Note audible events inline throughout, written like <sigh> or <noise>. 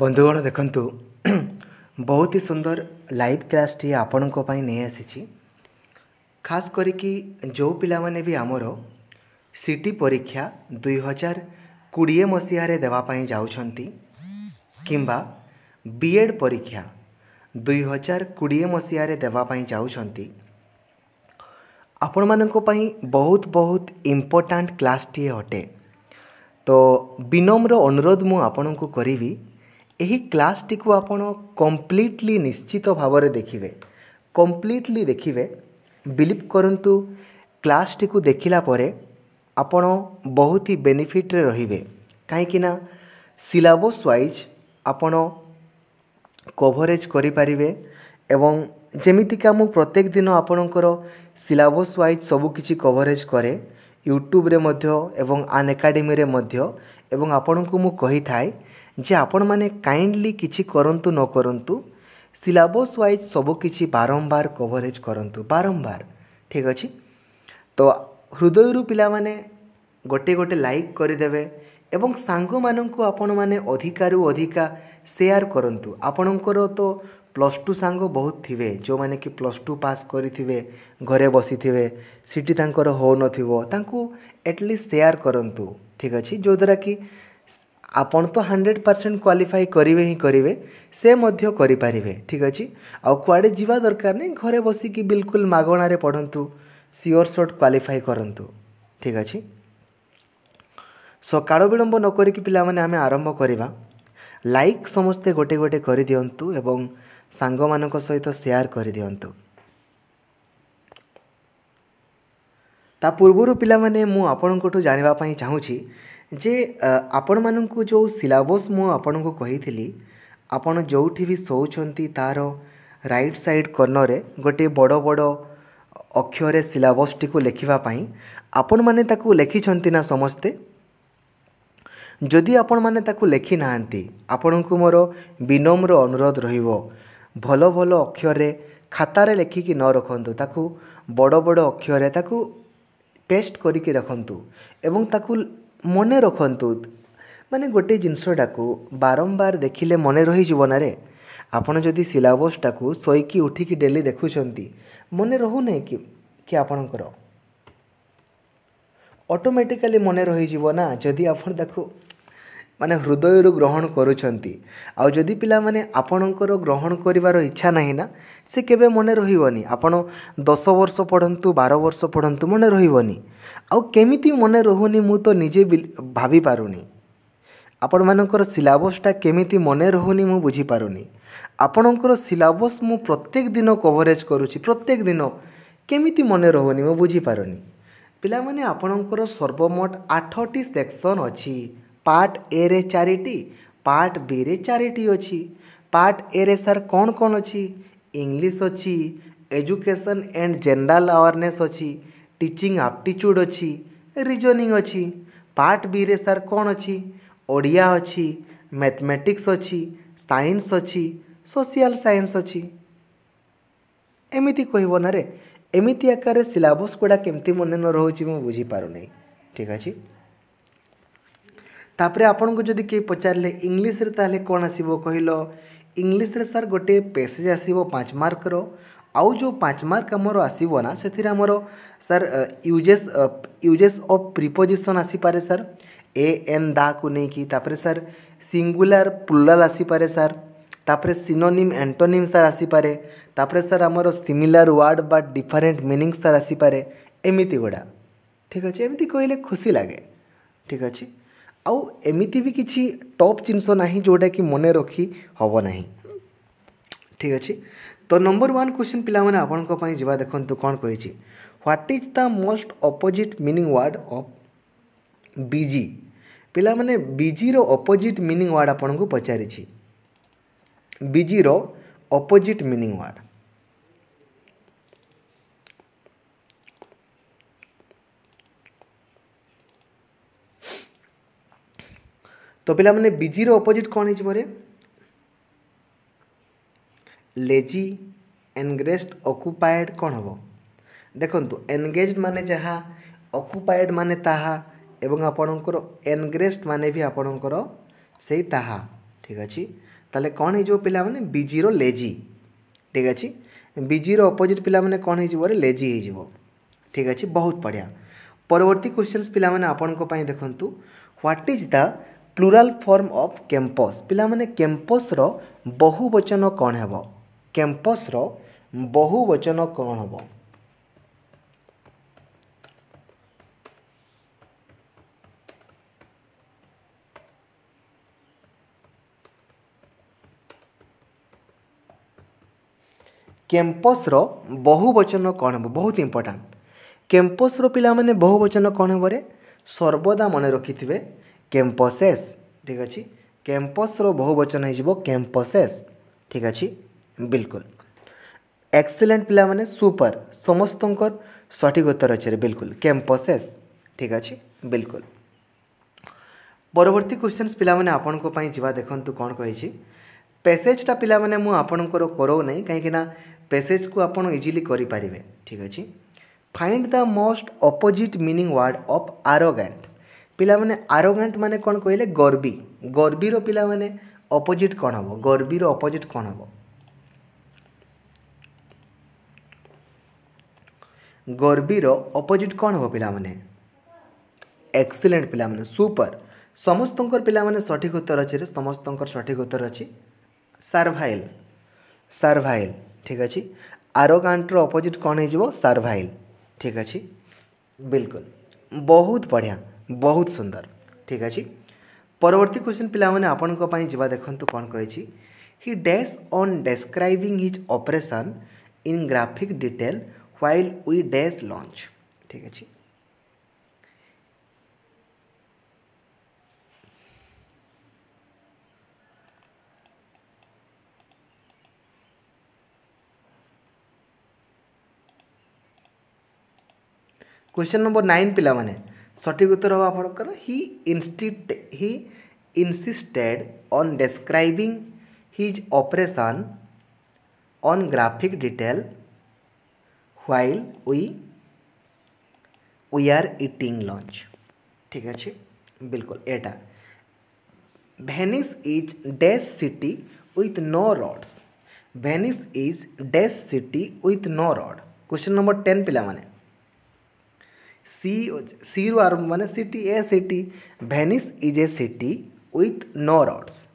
बंधुगण देखु <clears throat> बहुत ही सुंदर लाइव क्लास टी आपण नहीं आसी खास करी जो पाने भी आमर सीटी परीक्षा दुई हजार कोड़े मसीह देवाई जाबा बीएड परीक्षा दुई हजार कोड़े मसीह देवाई ଆପଣମାନଙ୍କ ପାଇଁ ବହୁତ ବହୁତ ଇମ୍ପୋର୍ଟାଣ୍ଟ କ୍ଲାସ୍ଟିଏ ଅଟେ ତ ବିନମ୍ର ଅନୁରୋଧ ମୁଁ ଆପଣଙ୍କୁ କରିବି ଏହି କ୍ଲାସ୍ଟିକୁ ଆପଣ କମ୍ପ୍ଲିଟଲି ନିଶ୍ଚିତ ଭାବରେ ଦେଖିବେ କମ୍ପ୍ଲିଟଲି ଦେଖିବେ ବିଲିଭ୍ କରନ୍ତୁ କ୍ଲାସ୍ଟିକୁ ଦେଖିଲା ପରେ ଆପଣ ବହୁତ ହି ବେନିଫିଟ୍ରେ ରହିବେ କାହିଁକିନା ସିଲାବସ୍ ୱାଇଜ୍ ଆପଣ କଭରେଜ୍ କରିପାରିବେ ଏବଂ ଯେମିତିକା ମୁଁ ପ୍ରତ୍ୟେକ ଦିନ ଆପଣଙ୍କର ସିଲାବସ୍ ୱାଇଜ୍ ସବୁକିଛି କଭରେଜ୍ କରେ ୟୁଟ୍ୟୁବ୍ରେ ମଧ୍ୟ ଏବଂ ଆନ୍ ଏକାଡ଼େମିରେ ମଧ୍ୟ ଏବଂ ଆପଣଙ୍କୁ ମୁଁ କହିଥାଏ ଯେ ଆପଣମାନେ କାଇଣ୍ଡଲି କିଛି କରନ୍ତୁ ନ କରନ୍ତୁ ସିଲାବସ୍ ୱାଇଜ୍ ସବୁକିଛି ବାରମ୍ବାର କଭରେଜ୍ କରନ୍ତୁ ବାରମ୍ବାର ଠିକ୍ ଅଛି ତ ହୃଦୟରୁ ପିଲାମାନେ ଗୋଟେ ଗୋଟେ ଲାଇକ୍ କରିଦେବେ ଏବଂ ସାଙ୍ଗମାନଙ୍କୁ ଆପଣମାନେ ଅଧିକାରୁ ଅଧିକା ସେୟାର କରନ୍ତୁ ଆପଣଙ୍କର ତ ପ୍ଲସ୍ ଟୁ ସାଙ୍ଗ ବହୁତ ଥିବେ ଯେଉଁମାନେ କି ପ୍ଲସ୍ ଟୁ ପାସ୍ କରିଥିବେ ଘରେ ବସିଥିବେ ସିଟି ତାଙ୍କର ହେଉନଥିବ ତାଙ୍କୁ ଏଟଲିଷ୍ଟ ସେୟାର କରନ୍ତୁ ଠିକ୍ ଅଛି ଯେଉଁଦ୍ୱାରା କି ଆପଣ ତ ହଣ୍ଡ୍ରେଡ଼ ପରସେଣ୍ଟ କ୍ୱାଲିଫାଇ କରିବେ ହିଁ କରିବେ ସେ ମଧ୍ୟ କରିପାରିବେ ଠିକ୍ ଅଛି ଆଉ କୁଆଡ଼େ ଯିବା ଦରକାର ନାହିଁ ଘରେ ବସିକି ବିଲକୁଲ ମାଗଣାରେ ପଢ଼ନ୍ତୁ ସିଓର ସର୍ଟ କ୍ୱାଲିଫାଇ କରନ୍ତୁ ଠିକ୍ ଅଛି ସକାଳ ବିଳମ୍ବ ନ କରିକି ପିଲାମାନେ ଆମେ ଆରମ୍ଭ କରିବା ଲାଇକ୍ ସମସ୍ତେ ଗୋଟେ ଗୋଟେ କରିଦିଅନ୍ତୁ ଏବଂ ସାଙ୍ଗମାନଙ୍କ ସହିତ ସେୟାର କରିଦିଅନ୍ତୁ ତା ପୂର୍ବରୁ ପିଲାମାନେ ମୁଁ ଆପଣଙ୍କଠୁ ଜାଣିବା ପାଇଁ ଚାହୁଁଛି ଯେ ଆପଣମାନଙ୍କୁ ଯେଉଁ ସିଲାବସ୍ ମୁଁ ଆପଣଙ୍କୁ କହିଥିଲି ଆପଣ ଯେଉଁଠି ବି ଶୋଉଛନ୍ତି ତା'ର ରାଇଟ୍ ସାଇଡ଼୍ କର୍ଣ୍ଣର୍ରେ ଗୋଟିଏ ବଡ଼ ବଡ଼ ଅକ୍ଷରେ ସିଲାବସ୍ଟିକୁ ଲେଖିବା ପାଇଁ ଆପଣମାନେ ତାକୁ ଲେଖିଛନ୍ତି ନା ସମସ୍ତେ ଯଦି ଆପଣମାନେ ତାକୁ ଲେଖି ନାହାନ୍ତି ଆପଣଙ୍କୁ ମୋର ବିନମ୍ର ଅନୁରୋଧ ରହିବ ଭଲ ଭଲ ଅକ୍ଷରରେ ଖାତାରେ ଲେଖିକି ନ ରଖନ୍ତୁ ତାକୁ ବଡ଼ ବଡ଼ ଅକ୍ଷରରେ ତାକୁ ପେଷ୍ଟ କରିକି ରଖନ୍ତୁ ଏବଂ ତାକୁ ମନେ ରଖନ୍ତୁ ମାନେ ଗୋଟେ ଜିନିଷଟାକୁ ବାରମ୍ବାର ଦେଖିଲେ ମନେ ରହିଯିବ ନା ରେ ଆପଣ ଯଦି ସିଲାବସ୍ଟାକୁ ଶୋଇକି ଉଠିକି ଡେଲି ଦେଖୁଛନ୍ତି ମନେ ରହୁନାହିଁ କି କି ଆପଣଙ୍କର ଅଟୋମେଟିକାଲି ମନେ ରହିଯିବ ନା ଯଦି ଆପଣ ତାକୁ ମାନେ ହୃଦୟରୁ ଗ୍ରହଣ କରୁଛନ୍ତି ଆଉ ଯଦି ପିଲାମାନେ ଆପଣଙ୍କର ଗ୍ରହଣ କରିବାର ଇଚ୍ଛା ନାହିଁ ନା ସେ କେବେ ମନେ ରହିବନି ଆପଣ ଦଶ ବର୍ଷ ପଢ଼ନ୍ତୁ ବାର ବର୍ଷ ପଢ଼ନ୍ତୁ ମନେ ରହିବନି ଆଉ କେମିତି ମନେ ରହୁନି ମୁଁ ତ ନିଜେ ବି ଭାବିପାରୁନି ଆପଣମାନଙ୍କର ସିଲାବସ୍ଟା କେମିତି ମନେ ରହୁନି ମୁଁ ବୁଝିପାରୁନି ଆପଣଙ୍କର ସିଲାବସ୍ ମୁଁ ପ୍ରତ୍ୟେକ ଦିନ କଭରେଜ୍ କରୁଛି ପ୍ରତ୍ୟେକ ଦିନ କେମିତି ମନେ ରହୁନି ମୁଁ ବୁଝିପାରୁନି ପିଲାମାନେ ଆପଣଙ୍କର ସର୍ବମୋଟ ଆଠଟି ସେକ୍ସନ୍ ଅଛି ପାର୍ଟ ଏରେ ଚାରିଟି ପାର୍ଟ ବିରେ ଚାରିଟି ଅଛି ପାର୍ଟ ଏରେ ସାର୍ କ'ଣ କ'ଣ ଅଛି ଇଂଲିଶ ଅଛି ଏଜୁକେସନ୍ ଆଣ୍ଡ ଜେନେରାଲ ଆୱାରନେସ୍ ଅଛି ଟିଚିଂ ଆପ୍ଟିଚ୍ୟୁଡ଼୍ ଅଛି ରିଜନିଂ ଅଛି ପାର୍ଟ ବିରେ ସାର୍ କ'ଣ ଅଛି ଓଡ଼ିଆ ଅଛି ମ୍ୟାଥମେଟିକ୍ସ ଅଛି ସାଇନ୍ସ ଅଛି ସୋସିଆଲ ସାଇନ୍ସ ଅଛି ଏମିତି କହିବ ନା ରେ ଏମିତି ଆକାରରେ ସିଲାବସ୍ ଗୁଡ଼ା କେମିତି ମନେ ନ ରହୁଛି ମୁଁ ବୁଝିପାରୁନାହିଁ ଠିକ୍ ଅଛି तापर आपण को जदि कई पचारे इंग्लीश्रेता कौन आस इंग्लीश रे सर गोटे पैसेज आसो पाँच मार्क आउ जो पाँच मार्क आमर आसवना से आमर sir uses uses of preposition आसीपे sir a an the को लेकिन सर सिंगुलर पुलर आसीपे सर तापर सिनोनिम एंटोनिम सर आसीपे तापर सर आमर सिमिलर वार्ड बा डिफरेंट मीनिंग सर आसीपे एमती गुड़ा ठीक अच्छे एमती कहले खुशी लगे ठीक अच्छे ଆଉ ଏମିତି ବି କିଛି ଟପ୍ ଜିନିଷ ନାହିଁ ଯେଉଁଟାକି ମନେ ରଖି ହେବ ନାହିଁ ଠିକ୍ ଅଛି ତ ନମ୍ବର ୱାନ୍ କ୍ୱେଶ୍ଚିନ୍ ପିଲାମାନେ ଆପଣଙ୍କ ପାଇଁ ଯିବା ଦେଖନ୍ତୁ କ'ଣ କହିଛି what is the most opposite meaning word of busy ପିଲାମାନେ ବିଜିର ଅପୋଜିଟ୍ ମିନିଂ ୱାର୍ଡ଼ ଆପଣଙ୍କୁ ପଚାରିଛି ବିଜିର ଅପୋଜିଟ୍ ମିନିଂ ୱାର୍ଡ଼ ତ ପିଲାମାନେ ବିଜିର ଅପୋଜିଟ୍ କ'ଣ ହେଇଯିବରେ ଲେଜି ଏନଗେଜ୍ଡ ଅକୁପାଏଡ଼୍ କ'ଣ ହେବ ଦେଖନ୍ତୁ ଏନଗେଜ୍ଡ ମାନେ ଯାହା ଅକୁପାଏଡ଼୍ ମାନେ ତାହା ଏବଂ ଆପଣଙ୍କର ଏନଗେଜ୍ଡ ମାନେ ବି ଆପଣଙ୍କର ସେଇ ତାହା ଠିକ୍ ଅଛି ତାହେଲେ କ'ଣ ହେଇଯିବ ପିଲାମାନେ ବିଜିର ଲେଜି ଠିକ୍ ଅଛି ବିଜିର ଅପୋଜିଟ୍ ପିଲାମାନେ କ'ଣ ହେଇଯିବ ଲେଜି ହେଇଯିବ ଠିକ୍ ଅଛି ବହୁତ ବଢ଼ିଆ ପରବର୍ତ୍ତୀ କ୍ୱେଶ୍ଚନ୍ସ ପିଲାମାନେ ଆପଣଙ୍କ ପାଇଁ ଦେଖନ୍ତୁ what is the plural form of campus ପିଲାମାନେ କ୍ୟାମ୍ପସ୍ର ବହୁବଚନ କ'ଣ ହେବ କ୍ୟାମ୍ପସ୍ର ବହୁବଚନ କ'ଣ ହେବ କ୍ୟାମ୍ପସ୍ର ବହୁବଚନ କ'ଣ ହେବ ବହୁତ ଇମ୍ପୋର୍ଟାଣ୍ଟ କ୍ୟାମ୍ପସ୍ର ପିଲାମାନେ ବହୁବଚନ କ'ଣ ହେବରେ ସର୍ବଦା ମନେ ରଖିଥିବେ କ୍ୟାମ୍ପସେସ୍ ଠିକ୍ ଅଛି କ୍ୟାମ୍ପସ୍ର ବହୁ ବଚନ ହେଇଯିବ କ୍ୟାମ୍ପସେସ୍ ଠିକ୍ ଅଛି ବିଲକୁଲ ଏକ୍ସେଲେଣ୍ଟ ପିଲାମାନେ ସୁପର ସମସ୍ତଙ୍କର ସଠିକ୍ ଉତ୍ତର ଅଛି ବିଲକୁଲ କ୍ୟାମ୍ପସେସ୍ ଠିକ୍ ଅଛି ବିଲକୁଲ ପରବର୍ତ୍ତୀ କ୍ୱେଶ୍ଚନ୍ସ ପିଲାମାନେ ଆପଣଙ୍କ ପାଇଁ ଯିବା ଦେଖନ୍ତୁ କ'ଣ କହିଛି ପ୍ୟାସେଜ୍ଟା ପିଲାମାନେ ମୁଁ ଆପଣଙ୍କର କରଉ ନାହିଁ କାହିଁକିନା ପ୍ୟାସେଜ୍କୁ ଆପଣ ଇଜିଲି କରିପାରିବେ ଠିକ୍ ଅଛି find the most opposite meaning word of arrogant ପିଲାମାନେ ଆରୋଗାଣ୍ଟ ମାନେ କ'ଣ କହିଲେ ଗର୍ବୀ ଗର୍ବୀର ପିଲାମାନେ ଅପୋଜିଟ୍ କ'ଣ ହେବ ଗର୍ବୀର ଅପୋଜିଟ୍ କ'ଣ ହେବ ଗର୍ବୀର ଅପୋଜିଟ୍ କ'ଣ ହେବ ପିଲାମାନେ ଏକ୍ସିଲେଣ୍ଟ ପିଲାମାନେ ସୁପର ସମସ୍ତଙ୍କର ପିଲାମାନେ ସଠିକ୍ ଉତ୍ତର ଅଛି ସମସ୍ତଙ୍କର ସଠିକ୍ ଉତ୍ତର ଅଛି ସାର୍ଭାଇଲ୍ ସାର୍ଭାଇଲ୍ ଠିକ୍ ଅଛି ଆରୋଗାଣ୍ଟର ଅପୋଜିଟ୍ କ'ଣ ହେଇଯିବ ସାର୍ଭାଇଲ୍ ଠିକ୍ ଅଛି ବିଲକୁଲ ବହୁତ ବଢ଼ିଆ बहुत सुंदर ठीक अच्छे परवर्त क्वेश्चन पे आपण जावा देखते कौन कही ही dash on describing his operation in graphic detail while we dash lunch ठीक अच्छे क्वेश्चन नंबर नाइन पे সঠিক উত্তর হবে for he insisted he insisted on describing his operation on graphic detail while we we are eating lunch ঠিক আছে একদম এটা Venice is dash city with no roads Venice is dash city with no road question number 10 pila মানে She, she were one city, a city. Venice is a city with no rods.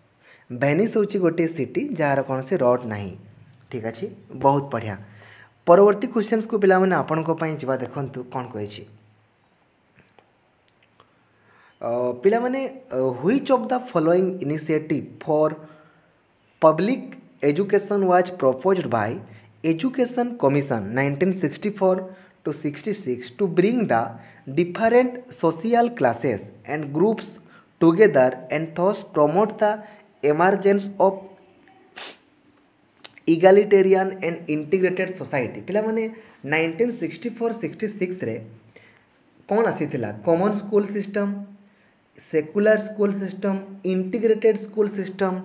Venice ହେଉଛି ଗୋଟିଏ city ଯାହାର କୌଣସି rod ନାହିଁ ଠିକ୍ ଅଛି ବହୁତ ବଢ଼ିଆ ପରବର୍ତ୍ତୀ କ୍ୱେଶ୍ଚନ୍ସକୁ ପିଲାମାନେ ଆପଣଙ୍କ ପାଇଁ ଯିବା ଦେଖନ୍ତୁ କ'ଣ କହିଛି ପିଲାମାନେ which of the following initiative for public education was proposed by education commission nineteen sixty four to 66 to bring the different social classes and groups together and thus promote the emergence of egalitarian and integrated society पे nineteen 1964-66 sixty कौन आसी common school system secular school system integrated school system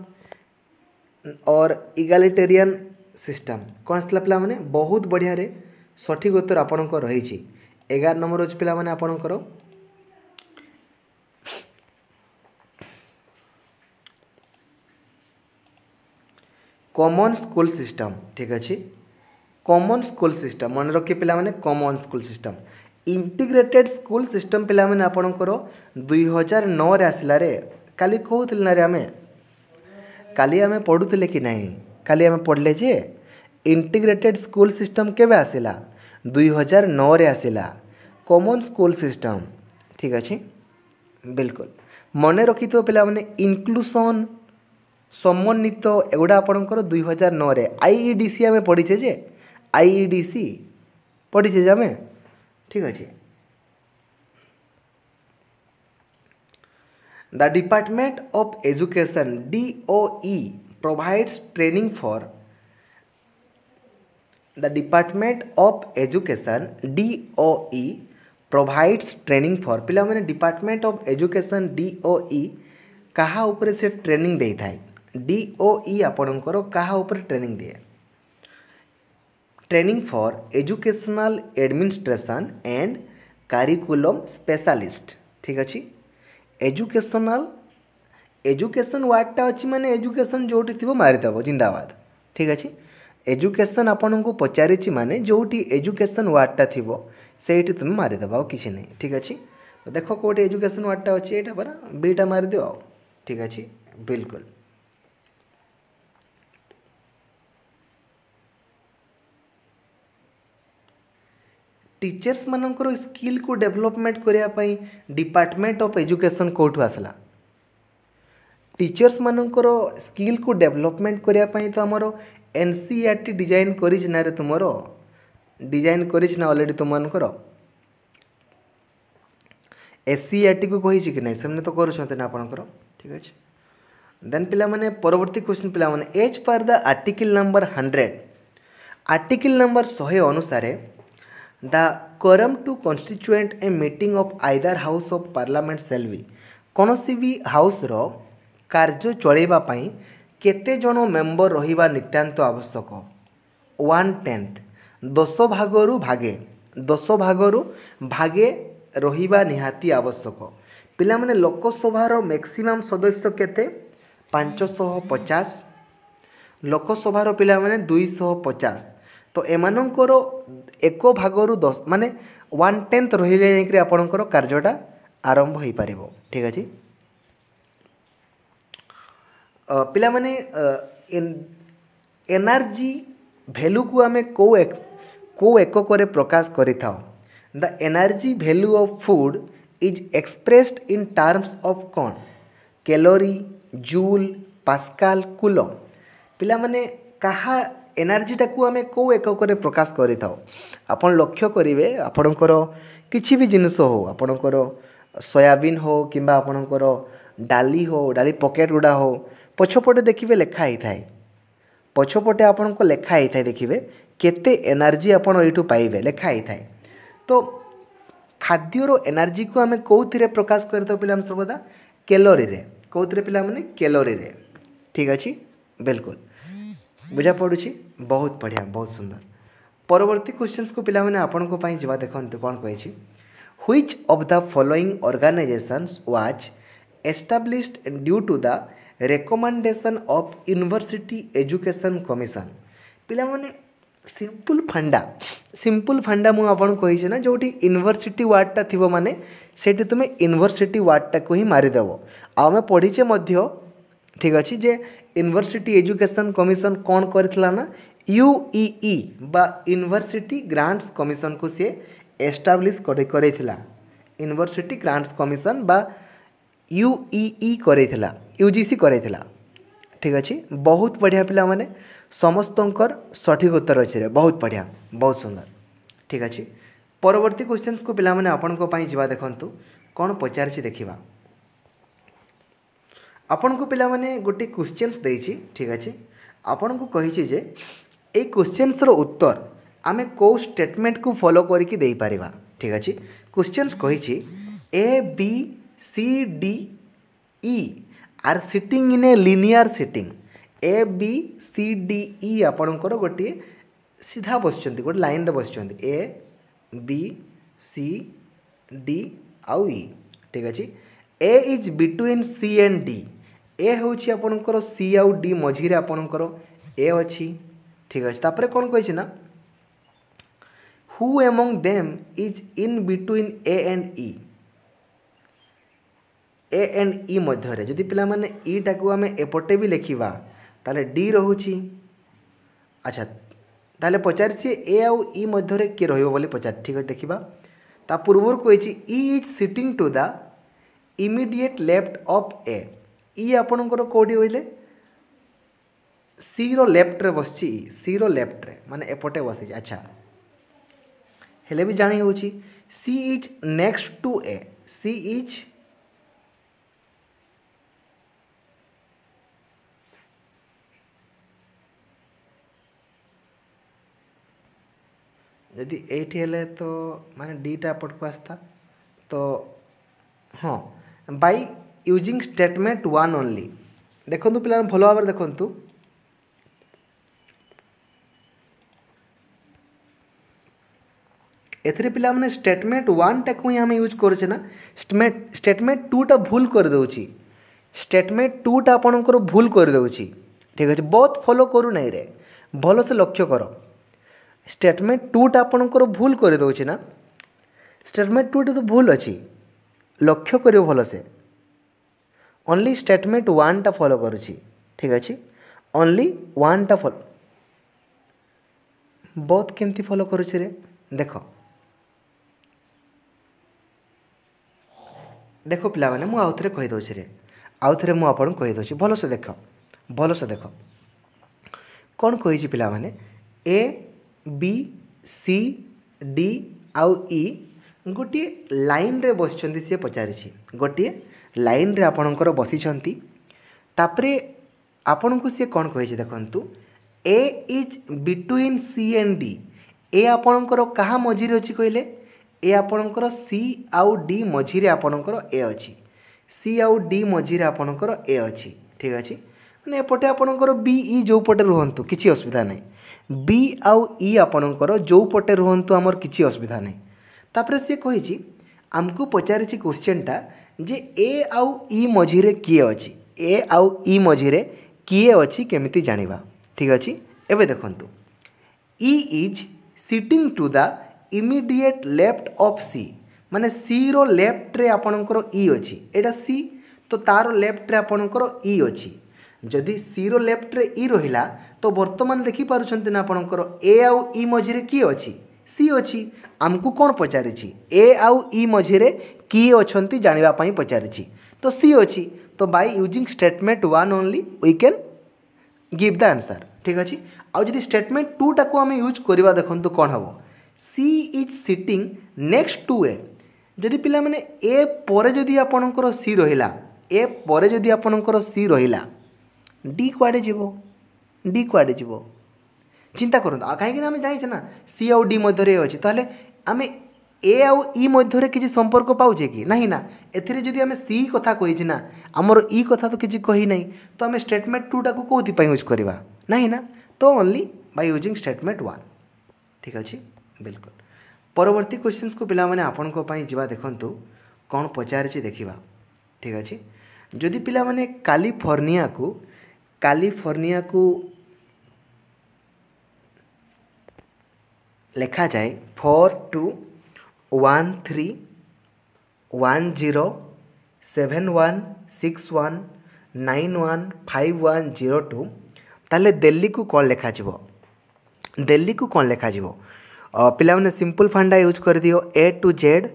और egalitarian system कौन आसला पे बहुत बढ़िया रे সঠিক উত্তর আপনার রয়েছে এগার নম্বর হচ্ছে পিলামানে আপনার কমন স্কুল সিস্টম ঠিক আছে কমন স্কুল সিস্টম মনে রখি পিলামানে common school system integrated school system পিলামানে আপনার দুই হাজার নরে আসলা রে কালি কৌলে না রে আমি কালি আমি পড়ুলে কি না কালি আমি পড়লে যে ইন্টিগ্রেটেড স্কুল সিস্টম কেবে আসিলা ଦୁଇହଜାର ନଅରେ ଆସିଲା କମନ୍ ସ୍କୁଲ୍ ସିଷ୍ଟମ୍ ଠିକ୍ ଅଛି ବିଲକୁଲ ମନେ ରଖିଥିବ ପିଲାମାନେ ଇନକ୍ଲୁସନ୍ ସମନ୍ୱିତ ଏଗୁଡ଼ା ଆପଣଙ୍କର ଦୁଇହଜାର ନଅରେ ଆଇ ଇ ଡି ସି ଆମେ ପଢ଼ିଛେ ଯେ ଆଇ ଇ ଡି ସି ପଢ଼ିଛେ ଯେ ଆମେ ଠିକ୍ ଅଛି the department of education D O E provides training for The Department of Education DOE provides training for ପିଲାମାନେ Department of Education DOE କାହା ଉପରେ ସେ ଟ୍ରେନିଂ ଦେଇଥାଏ ଡିଓଇ ଆପଣଙ୍କର କାହା ଉପରେ ଟ୍ରେନିଂ ଦିଏ training for educational administration and curriculum specialist ଠିକ୍ ଅଛି ଏଜୁକେସନାଲ୍ ଏଜୁକେସନ୍ ୱାର୍ଡ଼ଟା ଅଛି ମାନେ ଏଜୁକେସନ୍ ଯେଉଁଠି ଥିବ ମାରିଦେବ ଜିନ୍ଦାବାଦ ଠିକ୍ ଅଛି एजुकेशन आपन को पचारि माने जो एजुकेशन वार्डटा थी सही तुम मारिदेव आ कि नहीं ठीक अच्छे तो देख कौटे एजुकेशन वार्डटा अच्छे यहाँ पर बीटा मारिद ठीक अच्छे बिलकुल टीचर्स मानकर स्किल को डेवलपमेंट करने डिपार्टमेंट ऑफ एजुकेशन कौटू आसला टीचर्स मानकर स्किल को डेवलपमेंट करने तो आम N C R T design କରିଛି ନାରେ ତୁମର ଡିଜାଇନ୍ କରିଛି ନା ଅଲରେଡ଼ି ତୁମମାନଙ୍କର ଏସ୍ ସି ଆର୍ ଟିକୁ କହିଛି କି ନାହିଁ ସେମାନେ ତ କରୁଛନ୍ତି ନା ଆପଣଙ୍କର ଠିକ୍ ଅଛି ଦେନ୍ ପିଲାମାନେ ପରବର୍ତ୍ତୀ କ୍ୱେଶ୍ଚିନ୍ ପିଲାମାନେ as per the article number hundred article number ଶହେ ଅନୁସାରେ the quorum to constitute a meeting of either house of parliament shall be କୌଣସି ବି ହାଉସ୍ର କାର୍ଯ୍ୟ ଚଳାଇବା ପାଇଁ କେତେଜଣ ମେମ୍ବର ରହିବା ନିତାନ୍ତ ଆବଶ୍ୟକ ୱାନ୍ ଟେନ୍ଥ ଦଶ ଭାଗରୁ ଭାଗେ ଦଶ ଭାଗରୁ ଭାଗେ ରହିବା ନିହାତି ଆବଶ୍ୟକ ପିଲାମାନେ ଲୋକସଭାର ମ୍ୟାକ୍ସିମମ୍ ସଦସ୍ୟ କେତେ ପାଞ୍ଚଶହ ପଚାଶ ଲୋକସଭାର ପିଲାମାନେ ଦୁଇଶହ ପଚାଶ ତ ଏମାନଙ୍କର ଏକ ଭାଗରୁ ଦଶ ମାନେ ୱାନ୍ ଟେନ୍ଥ ରହିଲେ ଯାଇକରି ଆପଣଙ୍କର କାର୍ଯ୍ୟଟା ଆରମ୍ଭ ହୋଇପାରିବ ଠିକ୍ ଅଛି ପିଲାମାନେ ଏନର୍ଜି ଭ୍ୟାଲୁକୁ ଆମେ କେଉଁ କେଉଁ ଏକକରେ ପ୍ରକାଶ କରିଥାଉ the energy value of food is expressed in terms of କ'ଣ କ୍ୟାଲୋରୀ ଜୁଲ୍ ପାସ୍କାଲ୍ କୁଲମ୍ ପିଲାମାନେ କାହା ଏନର୍ଜିଟାକୁ ଆମେ କେଉଁ ଏକକରେ ପ୍ରକାଶ କରିଥାଉ ଆପଣ ଲକ୍ଷ୍ୟ କରିବେ ଆପଣଙ୍କର କିଛି ବି ଜିନିଷ ହେଉ ଆପଣଙ୍କର ସୋୟାବିନ୍ ହେଉ କିମ୍ବା ଆପଣଙ୍କର ଡାଲି ହେଉ ଡାଲି ପକେଟ୍ ଗୁଡ଼ା ହେଉ पछपटे देखिए लिखाही था पक्षपटे आपन को लिखाही थाए देखिए केते एनर्जी आपन यू पाइबे लिखाही थाए तो खाद्यर एनर्जी को आम कौन प्रकाश कर सर्वदा कैलोरी रे कौरे पे कैलोरी रे ठीक अच्छे बिल्कुल बुझा पड़ी बहुत बढ़िया बहुत सुंदर परवर्त क्वेश्चन को पाने जावा देखते कौन कही which of the following organizations was established due to the recommendation of university education commission ପିଲାମାନେ ସିମ୍ପୁଲ୍ ଫାଣ୍ଡା ସିମ୍ପୁଲ୍ ଫାଣ୍ଡା ମୁଁ ଆପଣଙ୍କୁ କହିଛି ନା ଯେଉଁଠି ୟୁନିଭର୍ସିଟି ୱାର୍ଡ଼ଟା ଥିବ ମାନେ ସେଇଠି ତୁମେ ୟୁନିଭର୍ସିଟି ୱାର୍ଡ଼ଟାକୁ ହିଁ ମାରିଦେବ ଆଉ ଆମେ ପଢ଼ିଛେ ମଧ୍ୟ ଠିକ୍ ଅଛି ଯେ ୟୁନିଭର୍ସିଟି ଏଜୁକେସନ୍ କମିଶନ୍ କ'ଣ କରିଥିଲା ନା ୟୁଇଇ ବା ୟୁନିଭର୍ସିଟି ଗ୍ରାଣ୍ଟସ୍ କମିଶନକୁ ସିଏ ଏଷ୍ଟାବ୍ଲିଶ୍ କରେଇଥିଲା ୟୁନିଭର୍ସିଟି ଗ୍ରାଣ୍ଟସ୍ କମିଶନ୍ ବା ୟୁଇଇ କରେଇଥିଲା यूजीसी कर ठीक अच्छे बहुत बढ़िया पिला मैंने समस्त सठिक उत्तर अच्छे बहुत बढ़िया बहुत सुंदर ठीक अच्छे परवर्ती क्वेश्चन को पाने आपण जावा देखु कौन पचार देखा आपण को पाने गोटे क्वेश्चन दे ठीक अच्छे आपण को कही क्वेश्चन उत्तर आम कौ स्टेटमेंट को फलो करके पार ठीक अच्छे क्वेश्चन कही A B C D are sitting in a linear sitting A B C D E ଆପଣଙ୍କର ଗୋଟିଏ ସିଧା ବସିଛନ୍ତି ଗୋଟେ ଲାଇନ୍ରେ ବସିଛନ୍ତି ଏ ବି ସି ଡି ଆଉ ଇ ଠିକ୍ ଅଛି A is between C and D A ହେଉଛି ଆପଣଙ୍କର ସି ଆଉ ଡି ମଝିରେ ଆପଣଙ୍କର ଏ ଅଛି ଠିକ୍ ଅଛି ତାପରେ କ'ଣ କହିଛି ନା who among them is in between A and E A and E ମଧ୍ୟରେ ଯଦି ପିଲାମାନେ ଇଟାକୁ ଆମେ ଏପଟେ ବି ଲେଖିବା ତା'ହେଲେ ଡି ରହୁଛି ଆଚ୍ଛା ତା'ହେଲେ ପଚାରିଛି ଏ ଆଉ ଇ ମଧ୍ୟରେ କିଏ ରହିବ ବୋଲି ପଚାରି ଠିକ୍ ଅଛି ଦେଖିବା ତା ପୂର୍ବରୁ କହିଛି E is sitting to the immediate left of A E ଆପଣଙ୍କର କେଉଁଠି କହିଲେ ସିର ଲେଫ୍ଟରେ ବସିଛି ଇ ସିର ଲେଫ୍ଟରେ ମାନେ ଏପଟେ ବସିଛି ଆଚ୍ଛା ହେଲେ ବି ଜାଣି ହେଉଛି C is next to A C is ଯଦି ଏଇଠି ହେଲେ ତ ମାନେ ଦୁଇଟା ପଟକୁ ଆସିଥା ତ ହଁ by using statement one only ଦେଖନ୍ତୁ ପିଲାମାନେ ଭଲ ଭାବରେ ଦେଖନ୍ତୁ ଏଥିରେ ପିଲାମାନେ ଷ୍ଟେଟମେଣ୍ଟ ୱାନ୍ଟାକୁ ହିଁ ଆମେ ୟୁଜ୍ କରୁଛେ ନା ଷ୍ଟେଟମେଣ୍ଟ ଷ୍ଟେଟମେଣ୍ଟ ଟୁଟା ଭୁଲ କରିଦେଉଛି ଷ୍ଟେଟମେଣ୍ଟ ଟୁଟା ଆପଣଙ୍କର ଭୁଲ କରିଦେଉଛି ଠିକ୍ ଅଛି ବହୁତ ଫଲୋ କରୁନାହିଁରେ ଭଲସେ ଲକ୍ଷ୍ୟ କର ଷ୍ଟେଟମେଣ୍ଟ ଟୁଟା ଆପଣଙ୍କର ଭୁଲ କରିଦେଉଛି ନା ଷ୍ଟେଟମେଣ୍ଟ ଟୁଟା ତ ଭୁଲ ଅଛି ଲକ୍ଷ୍ୟ କରିବ ଭଲସେ ଓନ୍ଲି ଷ୍ଟେଟମେଣ୍ଟ ୱାନ୍ଟା ଫଲୋ କରୁଛି ଠିକ୍ ଅଛି ଓନ୍ଲି ୱାନ୍ଟା ଫଲୋ ବହୁତ କେମିତି ଫଲୋ କରୁଛି ରେ ଦେଖ ଦେଖ ପିଲାମାନେ ମୁଁ ଆଉଥରେ କହିଦେଉଛି ରେ ଆଉଥରେ ମୁଁ ଆପଣଙ୍କୁ କହିଦେଉଛି ଭଲସେ ଦେଖ ଭଲସେ ଦେଖ କ'ଣ କହିଛି ପିଲାମାନେ ଏ ବି ସି ଡି ଆଉ ଇ ଗୋଟିଏ ଲାଇନ୍ରେ ବସିଛନ୍ତି ସିଏ ପଚାରିଛି ଗୋଟିଏ ଲାଇନ୍ରେ ଆପଣଙ୍କର ବସିଛନ୍ତି ତାପରେ ଆପଣଙ୍କୁ ସିଏ କ'ଣ କହିଛି ଦେଖନ୍ତୁ A is between C and D A ଆପଣଙ୍କର କାହା ମଝିରେ ଅଛି କହିଲେ ଏ ଆପଣଙ୍କର ସି ଆଉ ଡି ମଝିରେ ଆପଣଙ୍କର ଏ ଅଛି ସି ଆଉ ଡି ମଝିରେ ଆପଣଙ୍କର ଏ ଅଛି ଠିକ୍ ଅଛି ମାନେ ଏପଟେ ଆପଣଙ୍କର ବି ଇ ଯେଉଁ ପଟେ ରୁହନ୍ତୁ କିଛି ଅସୁବିଧା ନାହିଁ ବି ଆଉ ଇ ଆପଣଙ୍କର ଯେଉଁ ପଟେ ରୁହନ୍ତୁ ଆମର କିଛି ଅସୁବିଧା ନାହିଁ ତା'ପରେ ସିଏ କହିଛି ଆମକୁ ପଚାରିଛି କୋଶ୍ଚିନ୍ଟା ଯେ ଏ ଆଉ ଇ ମଝିରେ କିଏ ଅଛି ଏ ଆଉ ଇ ମଝିରେ କିଏ ଅଛି କେମିତି ଜାଣିବା ଠିକ୍ ଅଛି ଏବେ ଦେଖନ୍ତୁ E is sitting to the immediate left of C ମାନେ ସିର ଲେଫ୍ଟରେ ଆପଣଙ୍କର ଇ ଅଛି ଏଇଟା ସି ତ ତା'ର ଲେଫ୍ଟରେ ଆପଣଙ୍କର ଇ ଅଛି ଯଦି ସିର ଲେଫ୍ଟରେ ଇ ରହିଲା ତ ବର୍ତ୍ତମାନ ଦେଖିପାରୁଛନ୍ତି ନା ଆପଣଙ୍କର ଏ ଆଉ ଇ ମଝିରେ କିଏ ଅଛି ସି ଅଛି ଆମକୁ କ'ଣ ପଚାରିଛି ଏ ଆଉ ଇ ମଝିରେ କିଏ ଅଛନ୍ତି ଜାଣିବା ପାଇଁ ପଚାରିଛି ତ ସି ଅଛି ତ by using statement one only we can give the answer ଠିକ୍ ଅଛି ଆଉ ଯଦି ଷ୍ଟେଟମେଣ୍ଟ ଟୁଟାକୁ ଆମେ ୟୁଜ୍ କରିବା ଦେଖନ୍ତୁ କ'ଣ ହେବ C is sitting next to A ଯଦି ପିଲାମାନେ ଏ ପରେ ଯଦି ଆପଣଙ୍କର ସି ରହିଲା ଏ ପରେ ଯଦି ଆପଣଙ୍କର ସି ରହିଲା ডি কুয়াড়ে যাব ডি কুয়াড়ে যাব চিন্তা করুন কাহিঁকি না আমি জানিছে না সি আউ ডি মধ্যে অছি তাহলে আমি ଏ ଆଉ ଇ ମଧ୍ୟରେ କିଛି ସମ୍ପର୍କ ପାଉଛେ କି ନାହିଁ ନା ଏଥିରେ ଯଦି ଆମେ ସି କଥା କହିଛେ ନା ଆମର ଇ କଥା ତ କିଛି କହିନାହିଁ ତ ଆମେ ଷ୍ଟେଟମେଣ୍ଟ ଟୁଟାକୁ କେଉଁଥିପାଇଁ ୟୁଜ୍ କରିବା ନାହିଁ ନା ତ only by using statement one ଠିକ୍ ଅଛି ବିଲକୁଲ ପରବର୍ତ୍ତୀ କ୍ୱେଶ୍ଚିନ୍ସକୁ ପିଲାମାନେ ଆପଣଙ୍କ ପାଇଁ ଯିବା ଦେଖନ୍ତୁ କ'ଣ ପଚାରିଛି ଦେଖିବା ଠିକ୍ ଅଛି ଯଦି ପିଲାମାନେ କାଲିଫର୍ଣ୍ଣିଆକୁ କାଲିଫର୍ଣ୍ଣିଆକୁ ଲେଖାଯାଏ four two one three one zero seven one six one nine one five one zero two ତାହେଲେ ଦିଲ୍ଲୀକୁ କ'ଣ ଲେଖାଯିବ ଦିଲ୍ଲୀକୁ କ'ଣ ଲେଖାଯିବ ପିଲାମାନେ ସିମ୍ପଲ୍ ଫାଣ୍ଡା ୟୁଜ୍ କରିଦିଅ ଏ ଟୁ ଜେଡ଼୍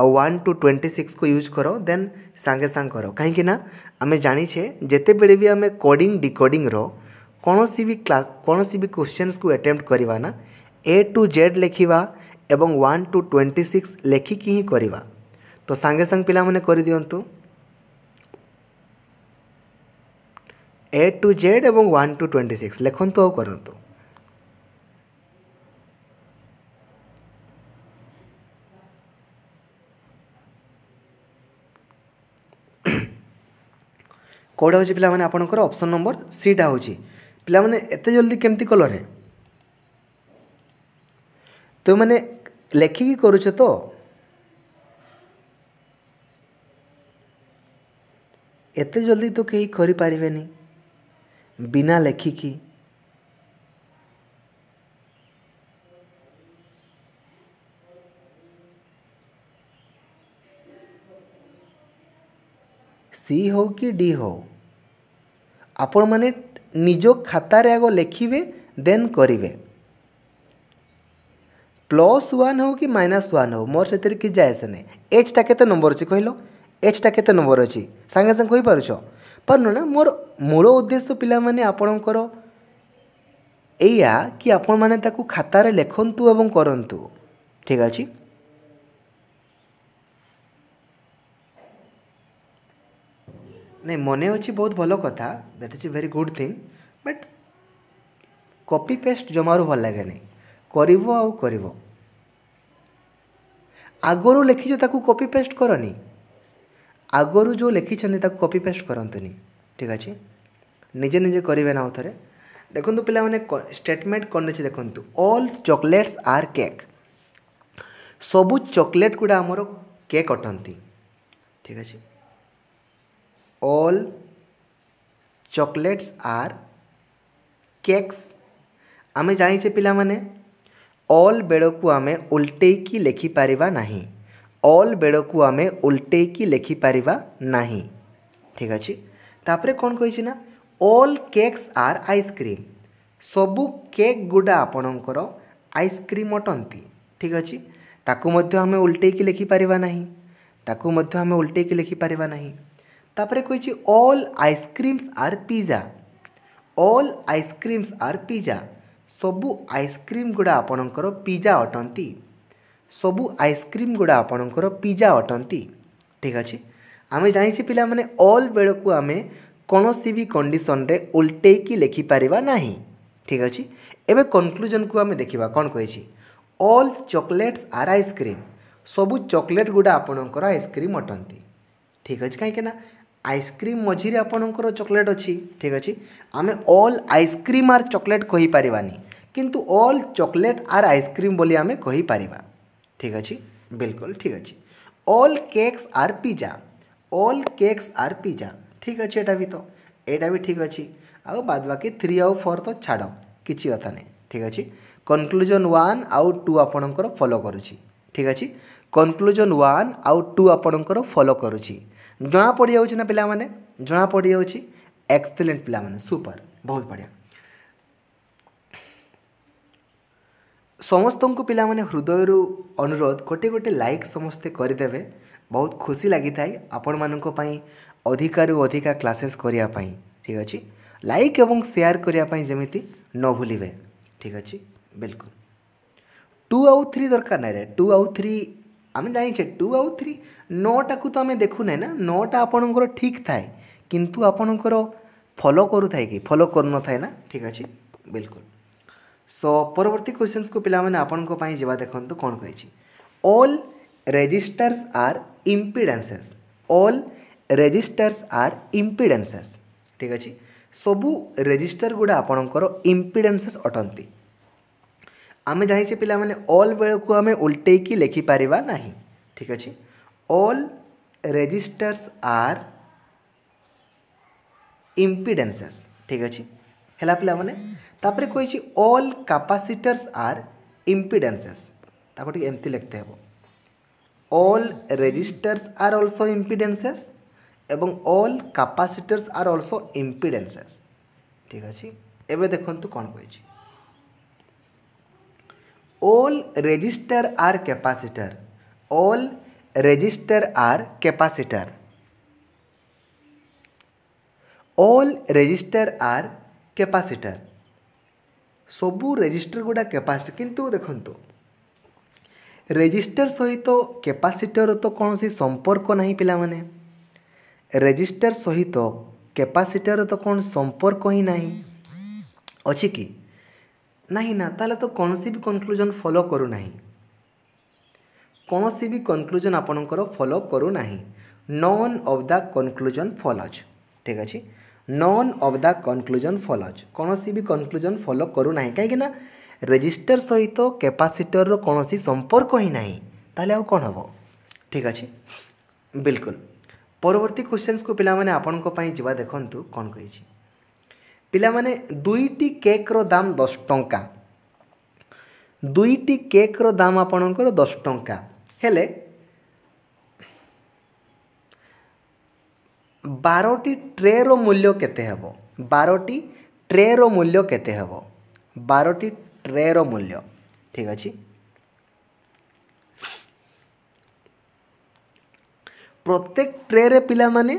ଆଉ ୱାନ୍ ଟୁ ଟ୍ୱେଣ୍ଟି ସିକ୍ସକୁ ୟୁଜ୍ କର ଦେନ୍ ସାଙ୍ଗେ ସାଙ୍ଗେ କର କାହିଁକି ନା ଆମେ ଜାଣିଛେ ଯେତେବେଳେ ବି ଆମେ କୋଡ଼ିଂ ଡିକୋଡ଼ିଂର କୌଣସି ବି କ୍ଲାସ୍ କୌଣସି ବି କୋଶ୍ଚେନ୍ସକୁ ଆଟେମ୍ପ୍ଟ କରିବା ନା ଏ ଟୁ ଜେଡ଼୍ ଲେଖିବା ଏବଂ ୱାନ୍ ଟୁ ଟ୍ୱେଣ୍ଟି ସିକ୍ସ ଲେଖିକି ହିଁ କରିବା ତ ସାଙ୍ଗେ ସାଙ୍ଗେ ପିଲାମାନେ କରିଦିଅନ୍ତୁ ଏ ଟୁ ଜେଡ଼୍ ଏବଂ ୱାନ୍ ଟୁ ଟ୍ୱେଣ୍ଟି ସିକ୍ସ ଲେଖନ୍ତୁ ଆଉ କରନ୍ତୁ कौटा हो पाने अप्सन नंबर सीटा हो होने जल्दी केमती कल रहे तुम मैंने लेखिकी कर तो एत जल्दी तो कहीं करे बिना लेखिकी सी हो कि डी हो ଆପଣମାନେ ନିଜ ଖାତାରେ ଆଗ ଲେଖିବେ ଦେନ୍ କରିବେ ପ୍ଲସ୍ ୱାନ୍ ହେଉ କି ମାଇନସ୍ ୱାନ୍ ହେଉ ମୋର ସେଥିରେ କିଛି ଯାଏ ଆସେ ନାହିଁ ଏଚ୍ଟା କେତେ ନମ୍ବର ଅଛି କହିଲ ଏଚ୍ଟା କେତେ ନମ୍ବର ଅଛି ସାଙ୍ଗେ ସାଙ୍ଗେ କହିପାରୁଛ ପାରୁନୁ ନା ମୋର ମୂଳ ଉଦ୍ଦେଶ୍ୟ ପିଲାମାନେ ଆପଣଙ୍କର ଏଇଆ କି ଆପଣମାନେ ତାକୁ ଖାତାରେ ଲେଖନ୍ତୁ ଏବଂ କରନ୍ତୁ ଠିକ୍ ଅଛି ନାଇଁ ମନେ ଅଛି ବହୁତ ଭଲ କଥା that is a very good thing but copy paste ଜମାରୁ ଭଲ ଲାଗେନି କରିବ ଆଉ କରିବ ଆଗରୁ ଲେଖିଛ ତାକୁ କପି ପେଷ୍ଟ କରନି ଆଗରୁ ଯେଉଁ ଲେଖିଛନ୍ତି ତାକୁ କପି ପେଷ୍ଟ କରନ୍ତୁନି ଠିକ୍ ଅଛି ନିଜେ ନିଜେ କରିବେ ନା ଆଉ ଥରେ ଦେଖନ୍ତୁ ପିଲାମାନେ ଷ୍ଟେଟମେଣ୍ଟ କ'ଣ ଅଛି ଦେଖନ୍ତୁ ଅଲ୍ ଚକୋଲେଟ୍ସ ଆର୍ କେକ୍ ସବୁ ଚକୋଲେଟ୍ ଗୁଡ଼ା ଆମର କେକ୍ ଅଟନ୍ତି ଠିକ୍ ଅଛି ऑल चॉकलेट्स आर केक्स आम जाने पाने ऑल बेड़ को आम उल्टे की लिखिपर ना ऑल बेड़ को आम उल्टे की लिखिपर ना ठीक अच्छे तापर कौन कही all cakes are ice cream सबू केक् गुडा आपणकर आइसक्रीम अटंती ठीक अच्छे ताकू आम उल्टे की लिखिपर ना ताकू आम उल्टे की लिखिपर ना তারপরে কইছি all ice creams are pizza all ice creams are pizza সবু আইসক্রিম গুড়া আপনার পিজা অটন্তি সবু আইসক্রিম গুড়া আপনার পিজা অটন্তি ঠিক আছে আমি জাঁচি পিলা মানে অল বেড়ক আমি কৌশি বি কন্ডিশনরে উল্টেইকি লেখিপারা না ঠিক আছে এবে কনক্লুজন কু আমি দেখিবা কোণ কইছি all chocolates are ice cream সবু চকলেট গুড়া আপনার আইসক্রিম অটন্তি ঠিক আছে কিনা ଆଇସ୍କ୍ରିମ୍ ମଝିରେ ଆପଣଙ୍କର ଚକୋଲେଟ୍ ଅଛି ଠିକ୍ ଅଛି ଆମେ all ice cream are chocolate କହିପାରିବାନି କିନ୍ତୁ ଅଲ୍ ଚକୋଲେଟ୍ ଆର୍ ଆଇସ୍କ୍ରିମ୍ ବୋଲି ଆମେ କହିପାରିବା ଠିକ୍ ଅଛି ବିଲକୁଲ ଠିକ୍ ଅଛି all cakes are pizza all cakes are pizza ଠିକ୍ ଅଛି ଏଇଟା ବି ତ ଏଇଟା ବି ଠିକ୍ ଅଛି ଆଉ ବାଦ ବାକି ଥ୍ରୀ ଆଉ ଫୋର୍ ତ ଛାଡ଼ କିଛି କଥା ନାହିଁ ଠିକ୍ ଅଛି କନକ୍ଲୁଜନ୍ ୱାନ୍ ଆଉ ଟୁ ଆପଣଙ୍କର ଫଲୋ କରୁଛି ଠିକ୍ ଅଛି କନକ୍ଲୁଜନ୍ ୱାନ୍ ଆଉ ଟୁ ଆପଣଙ୍କର ଫଲୋ କରୁଛି ଜଣା ପଡ଼ିଯାଉଛି ନା ପିଲାମାନେ ଜଣା ପଡ଼ିଯାଉଛି ଏକ୍ସଲେଣ୍ଟ ପିଲାମାନେ ସୁପର୍ ବହୁତ ବଢ଼ିଆ ସମସ୍ତଙ୍କୁ ପିଲାମାନେ ହୃଦୟରୁ ଅନୁରୋଧ ଗୋଟେ ଗୋଟେ ଲାଇକ୍ ସମସ୍ତେ କରିଦେବେ ବହୁତ ଖୁସି ଲାଗିଥାଏ ଆପଣମାନଙ୍କ ପାଇଁ ଅଧିକାରୁ ଅଧିକା କ୍ଲାସେସ୍ କରିବା ପାଇଁ ଠିକ୍ ଅଛି ଲାଇକ୍ ଏବଂ ସେୟାର କରିବା ପାଇଁ ଯେମିତି ନ ଭୁଲିବେ ଠିକ୍ ଅଛି ବିଲକୁଲ ଟୁ ଆଉ ଥ୍ରୀ ଦରକାର ନାହିଁରେ ଟୁ ଆଉ ଥ୍ରୀ ଆମେ ଜାଣିଛେ ଟୁ ଆଉ ଥ୍ରୀ ନଅଟାକୁ ତ ଆମେ ଦେଖୁନେ ନା ନଅଟା ଆପଣଙ୍କର ଠିକ୍ ଥାଏ କିନ୍ତୁ ଆପଣଙ୍କର ଫଲୋ କରୁଥାଏ କି ଫଲୋ କରୁନଥାଏ ନା ଠିକ୍ ଅଛି ବିଲକୁଲ ସୋ ପରବର୍ତ୍ତୀ କ୍ୱେଶ୍ଚନ୍ସକୁ ପିଲାମାନେ ଆପଣଙ୍କ ପାଇଁ ଯିବା ଦେଖନ୍ତୁ କ'ଣ କହିଛି all resistors are impedances all resistors are impedances ଠିକ୍ ଅଛି ସବୁ ରେଜିଷ୍ଟର ଗୁଡ଼ା ଆପଣଙ୍କର ଇମ୍ପିଡେନ୍ସେସ୍ ଅଟନ୍ତି ଆମେ ଜାଣିଛେ ପିଲାମାନେ ଅଲ୍ ବେଳକୁ ଆମେ ଉଲ୍ଟେଇକି ଲେଖିପାରିବା ନାହିଁ ଠିକ୍ ଅଛି ଅଲ୍ ରେଜିଷ୍ଟର୍ସ ଆର୍ ଇମ୍ପିଡେନ୍ସେସ୍ ଠିକ୍ ଅଛି ହେଲା ପିଲାମାନେ ତାପରେ କହିଛି ଅଲ୍ କାପାସିଟର୍ସ ଆର୍ ଇମ୍ପିଡେନ୍ସେସ୍ ତାକୁ ଟିକେ ଏମିତି ଲେଖତେ ହେବ all resistors are also impedances ଏବଂ ଅଲ୍ କାପାସିଟର୍ସ ଆର୍ ଅଲସୋ ଇମ୍ପିଡେନ୍ସେସ୍ ଠିକ୍ ଅଛି ଏବେ ଦେଖନ୍ତୁ କ'ଣ କହିଛି all resistor are capacitor all resistor are capacitor all resistor are capacitor সবু রেজিষ্টর গুড়া ক্যাপাসিটর কিন্তু দেখন্তু ରେଜିଷ୍ଟର ସହିତ କ୍ୟାପାସିଟର ତ କୌଣସି ସମ୍ପର୍କ ନାହିଁ ପିଲାମାନେ ରେଜିଷ୍ଟର ସହିତ କ୍ୟାପାସିଟର ତ କୌଣସି ସମ୍ପର୍କ ହିଁ ନାହିଁ ଅଛି କି ନାହିଁ ନା ତାହେଲେ ତ କୌଣସି ବି କନକ୍ଲୁଜନ୍ ଫଲୋ କରୁନାହିଁ କୌଣସି ବି କନକ୍ଲୁଜନ୍ ଆପଣଙ୍କର ଫଲୋ କରୁନାହିଁ none of the conclusion follows ଠିକ୍ ଅଛି none of the conclusion follows କୌଣସି ବି କନକ୍ଲୁଜନ୍ ଫଲୋ କରୁନାହିଁ କାହିଁକିନା ରେଜିଷ୍ଟର ସହିତ କ୍ୟାପାସିଟରର କୌଣସି ସମ୍ପର୍କ ହିଁ ନାହିଁ ତାହେଲେ ଆଉ କ'ଣ ହେବ ଠିକ୍ ଅଛି ବିଲକୁଲ ପରବର୍ତ୍ତୀ କ୍ୱେଶ୍ଚନ୍ସକୁ ପିଲାମାନେ ଆପଣଙ୍କ ପାଇଁ ଯିବା ଦେଖନ୍ତୁ କ'ଣ କହିଛି ପିଲାମାନେ ଦୁଇଟି କେକ୍ର ଦାମ୍ ଦଶ ଟଙ୍କା ଦୁଇଟି କେକ୍ର ଦାମ୍ ଆପଣଙ୍କର ଦଶ ଟଙ୍କା ହେଲେ ବାରଟି ଟ୍ରେର ମୂଲ୍ୟ କେତେ ହେବ ବାରଟି ଟ୍ରେର ମୂଲ୍ୟ କେତେ ହେବ ବାରଟି ଟ୍ରେର ମୂଲ୍ୟ ଠିକ୍ ଅଛି ପ୍ରତ୍ୟେକ ଟ୍ରେରେ ପିଲାମାନେ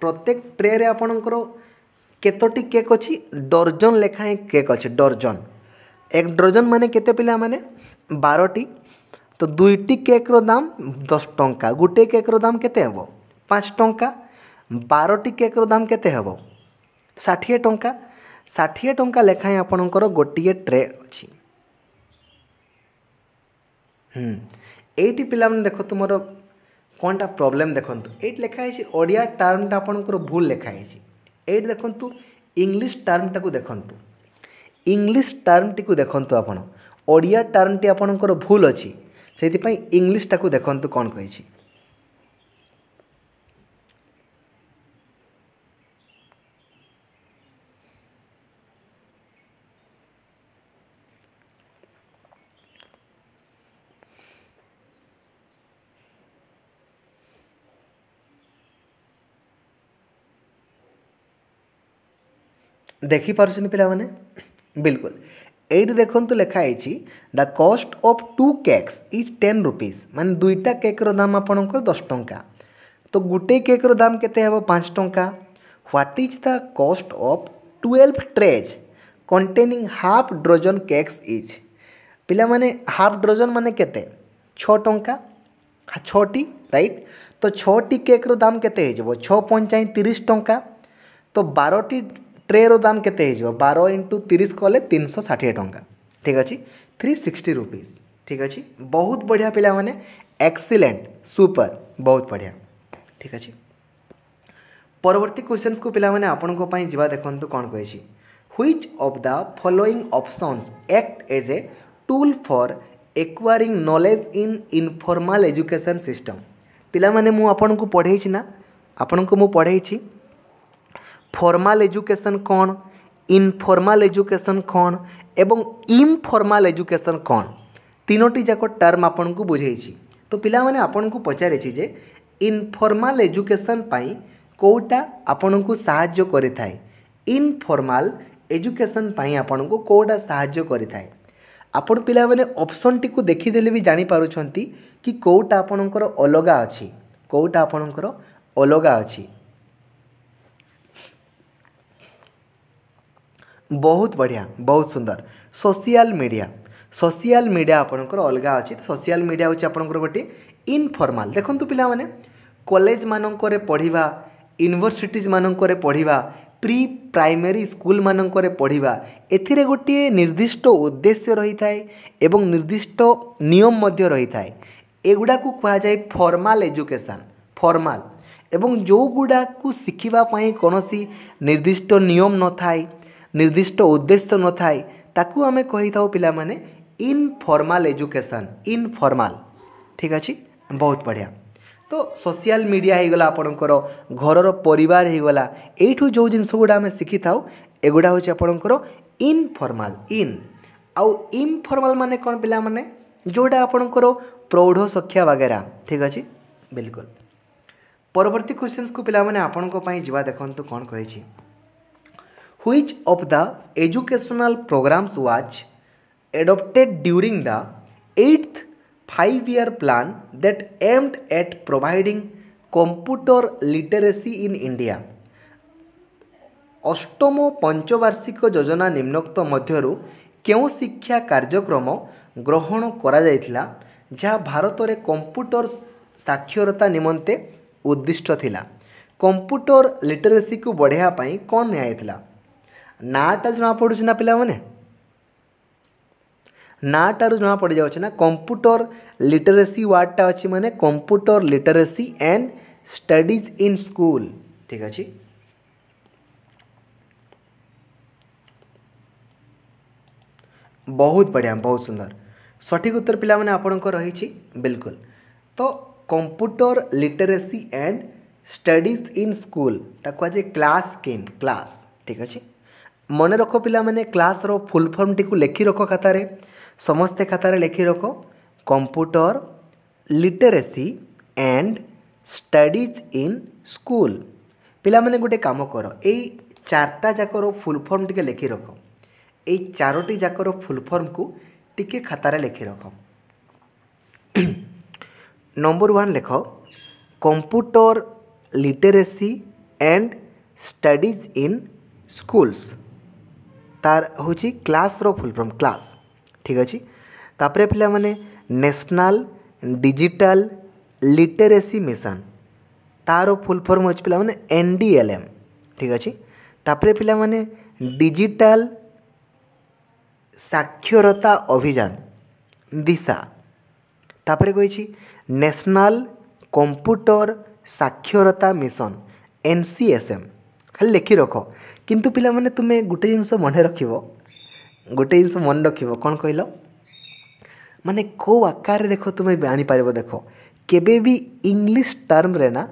ପ୍ରତ୍ୟେକ ଟ୍ରେରେ ଆପଣଙ୍କର କେତୋଟି କେକ୍ ଅଛି ଡର୍ଜନ୍ ଲେଖାଏଁ କେକ୍ ଅଛି ଡର୍ଜନ୍ ଏକ ଡର୍ଜନ୍ ମାନେ କେତେ ପିଲାମାନେ ବାରଟି ତ ଦୁଇଟି କେକ୍ର ଦାମ୍ ଦଶ ଟଙ୍କା ଗୋଟିଏ କେକ୍ର ଦାମ୍ କେତେ ହେବ ପାଞ୍ଚ ଟଙ୍କା ବାରଟି କେକ୍ର ଦାମ୍ କେତେ ହେବ ଷାଠିଏ ଟଙ୍କା ଷାଠିଏ ଟଙ୍କା ଲେଖାଏଁ ଆପଣଙ୍କର ଗୋଟିଏ ଟ୍ରେ ଅଛି ହୁଁ ଏଇଠି ପିଲାମାନେ ଦେଖନ୍ତୁ ମୋର କ'ଣଟା ପ୍ରୋବ୍ଲେମ୍ ଦେଖନ୍ତୁ ଏଇଠି ଲେଖା ହେଇଛି ଓଡ଼ିଆ ଟର୍ମଟା ଆପଣଙ୍କର ଭୁଲ ଲେଖା ହେଇଛି ଏଇଠି ଦେଖନ୍ତୁ ଇଂଲିଶ ଟର୍ମଟାକୁ ଦେଖନ୍ତୁ ଇଂଲିଶ ଟର୍ମଟିକୁ ଦେଖନ୍ତୁ ଆପଣ ଓଡ଼ିଆ ଟର୍ମଟି ଆପଣଙ୍କର ଭୁଲ ଅଛି ସେଇଥିପାଇଁ ଇଂଲିଶଟାକୁ ଦେଖନ୍ତୁ କ'ଣ କହିଛି देखिपे बिलकुल ये देखते लेखाई the cost of two cakes is ten rupees मान दुईटा केक्र दाम आप दस टाँचा तो गोटे केक्र दाम के पाँच टाँह what is the cost of twelve trays containing half dozen cakes is पे हाफ ड्रोजन मान के छा छी रईट तो छोटी केक्र दाम के छः पंचाई तीस टाँचा तो बारटी ट्रे राम के बार इंटु तीस कले तीन सौ षाठी टाँग ठीक अच्छे थ्री सिक्सटी रुपीज ठीक अच्छे बहुत बढ़िया पे मैंने एक्सिलेंट सुपर बहुत बढ़िया ठीक अच्छे परवर्त क्वेश्चन को पे आपण जावा देखते कौन कही which of the following options act as a tool for acquiring knowledge in informal education system पे आपण को पढ़े ना आपण को मुझे पढ़े ফর্মাল એજ્યુકેશન কোন ইনফর্মাল এজুকেশন কোন এবং ইনফর্মাল এজুকেশন কোন তিনোটি যাক টার্ম আপনার বুঝাইছি তো পিলামানে আপনার পচারিছি যে ইনফর্মাল এজুকেশন পাই কোটা আপনার সাহায্য করে থাকে ইনফর্মাল এজুকেশন পাই আপনার কোটা সাহায্য করে থাকে আপন পিলামানে অপশনটি দেখিদেলে বি জাঁপারুচ্ছেন কি কোটা আপনার অলগা অছি কোটা আপনার অলগা অছি ବହୁତ ବଢ଼ିଆ ବହୁତ ସୁନ୍ଦର ସୋସିଆଲ ମିଡ଼ିଆ ସୋସିଆଲ ମିଡ଼ିଆ ଆପଣଙ୍କର ଅଲଗା ଅଛି ସୋସିଆଲ ମିଡ଼ିଆ ହେଉଛି ଆପଣଙ୍କର ଗୋଟିଏ ଇନଫର୍ମାଲ ଦେଖନ୍ତୁ ପିଲାମାନେ କଲେଜମାନଙ୍କରେ ପଢ଼ିବା ମାନଙ୍କରେ ପଢ଼ିବା ପ୍ରି ପ୍ରାଇମେରୀ ସ୍କୁଲମାନଙ୍କରେ ପଢ଼ିବା ଏଥିରେ ଗୋଟିଏ ନିର୍ଦ୍ଦିଷ୍ଟ ଉଦ୍ଦେଶ୍ୟ ରହିଥାଏ ଏବଂ ନିର୍ଦ୍ଦିଷ୍ଟ ନିୟମ ମଧ୍ୟ ରହିଥାଏ ଏଗୁଡ଼ାକୁ କୁହାଯାଏ ଫର୍ମାଲ ଏଜୁକେସନ୍ ଫର୍ମାଲ ଏବଂ ଯେଉଁଗୁଡ଼ାକୁ ଶିଖିବା ପାଇଁ କୌଣସି ନିର୍ଦ୍ଦିଷ୍ଟ ନିୟମ ନଥାଏ ନିର୍ଦ୍ଦିଷ୍ଟ ଉଦ୍ଦେଶ୍ୟ ନଥାଏ ତାକୁ ଆମେ କହିଥାଉ ପିଲାମାନେ ଇନଫର୍ମାଲ୍ ଏଜୁକେସନ୍ ଇନଫର୍ମାଲ୍ ଠିକ୍ ଅଛି ବହୁତ ବଢ଼ିଆ ତ ସୋସିଆଲ ମିଡ଼ିଆ ହୋଇଗଲା ଆପଣଙ୍କର ଘରର ପରିବାର ହୋଇଗଲା ଏଇଠୁ ଯେଉଁ ଜିନିଷ ଗୁଡ଼ା ଆମେ ଶିଖିଥାଉ ଏଗୁଡ଼ା ହେଉଛି ଆପଣଙ୍କର ଇନଫର୍ମାଲ୍ ଇନ୍ ଆଉ ଇନଫର୍ମାଲ୍ ମାନେ କ'ଣ ପିଲାମାନେ ଯେଉଁଟା ଆପଣଙ୍କର ପ୍ରୌଢ଼ ସଂଖ୍ୟା ବଗେରା ଠିକ୍ ଅଛି ବିଲକୁଲ ପରବର୍ତ୍ତୀ କ୍ୱେଶ୍ଚିନ୍ସକୁ ପିଲାମାନେ ଆପଣଙ୍କ ପାଇଁ ଯିବା ଦେଖନ୍ତୁ କ'ଣ କହିଛି which of the educational programs was adopted during the eight five year plan that aimed at providing computer literacy in India অষ্টম পঞ্চবার্ষিক যোজনা নিম্নোক্ত ମଧ୍ୟରୁ କେଉଁ ଶିକ୍ଷା କାର୍ଯ୍ୟକ୍ରମ ଗ୍ରହଣ କରାଯାଇଥିଲା ଯାହା ଭାରତରେ କମ୍ପ୍ୟୁଟର ସାକ୍ଷରତା ନିମନ୍ତେ ଉଦ୍ଦିଷ୍ଟ ଥିଲା କମ୍ପ୍ୟୁଟର ଲିଟରେସିକୁ ବଢ଼ାଇବା ପାଇଁ କ'ଣ ନିଆଯାଇଥିଲା ନାଁଟା ଜଣାପଡ଼ୁଛି ନା ପିଲାମାନେ ନାଁଟାରୁ ଜଣାପଡ଼ି ଯାଉଛି ନା କମ୍ପ୍ୟୁଟର ଲିଟରେସି ୱାର୍ଡ଼ଟା ଅଛି ମାନେ computer literacy and studies in school ଠିକ୍ ଅଛି ବହୁତ ବଢ଼ିଆ ବହୁତ ସୁନ୍ଦର ସଠିକ୍ ଉତ୍ତର ପିଲାମାନେ ଆପଣଙ୍କ ରହିଛି ବିଲକୁଲ ତ computer literacy and studies in school ତାକୁ କୁହାଯାଏ କ୍ଲାସ୍ ସ୍କିମ୍ କ୍ଲାସ୍ ଠିକ୍ ଅଛି ମନେ ରଖ ପିଲାମାନେ କ୍ଲାସ୍ର ଫୁଲ୍ ଫର୍ମଟିକୁ ଲେଖି ରଖ ଖାତାରେ ସମସ୍ତେ ଖାତାରେ ଲେଖି ରଖ computer literacy and studies in school ପିଲାମାନେ ଗୋଟେ କାମ କର ଏଇ ଚାରିଟା ଯାକର ଫୁଲ୍ ଫର୍ମ ଟିକେ ଲେଖି ରଖ ଏଇ ଚାରୋଟି ଯାକର ଫୁଲ୍ ଫର୍ମକୁ ଟିକେ ଖାତାରେ ଲେଖି ରଖ ନମ୍ବର ୱାନ୍ ଲେଖ computer literacy and studies in schools তার ହେଉଛି କ୍ଲାସ୍ର ଫୁଲ୍ ଫର୍ମ କ୍ଲାସ୍ ଠିକ୍ ଅଛି ତା'ପରେ ପିଲାମାନେ ନ୍ୟାସନାଲ୍ ଡିଜିଟାଲ୍ ଲିଟେରେସି ମିଶନ୍ ତା'ର ଫୁଲ୍ ଫର୍ମ ହେଉଛି ପିଲାମାନେ ଏନ୍ ଡି ଏଲ୍ ଏମ୍ ଠିକ୍ ଅଛି ତା'ପରେ ପିଲାମାନେ ଡିଜିଟାଲ୍ ସାକ୍ଷରତା ଅଭିଯାନ ଦିଶା ତା'ପରେ କହିଛି ନ୍ୟାସନାଲ୍ କମ୍ପ୍ୟୁଟର ସାକ୍ଷରତା mission N C S M ଖାଲି ଲେଖି ରଖ କିନ୍ତୁ ପିଲାମାନେ ତୁମେ ଗୋଟେ ଜିନିଷ ମନେ ରଖିବ ଗୋଟେ ଜିନିଷ ମନେ ରଖିବ କ'ଣ କହିଲ ମାନେ କେଉଁ ଆକାରରେ ଦେଖ ତୁମେ ଆଣିପାରିବ ଦେଖ କେବେ ବି ଇଂଲିଶ ଟର୍ମରେ ନା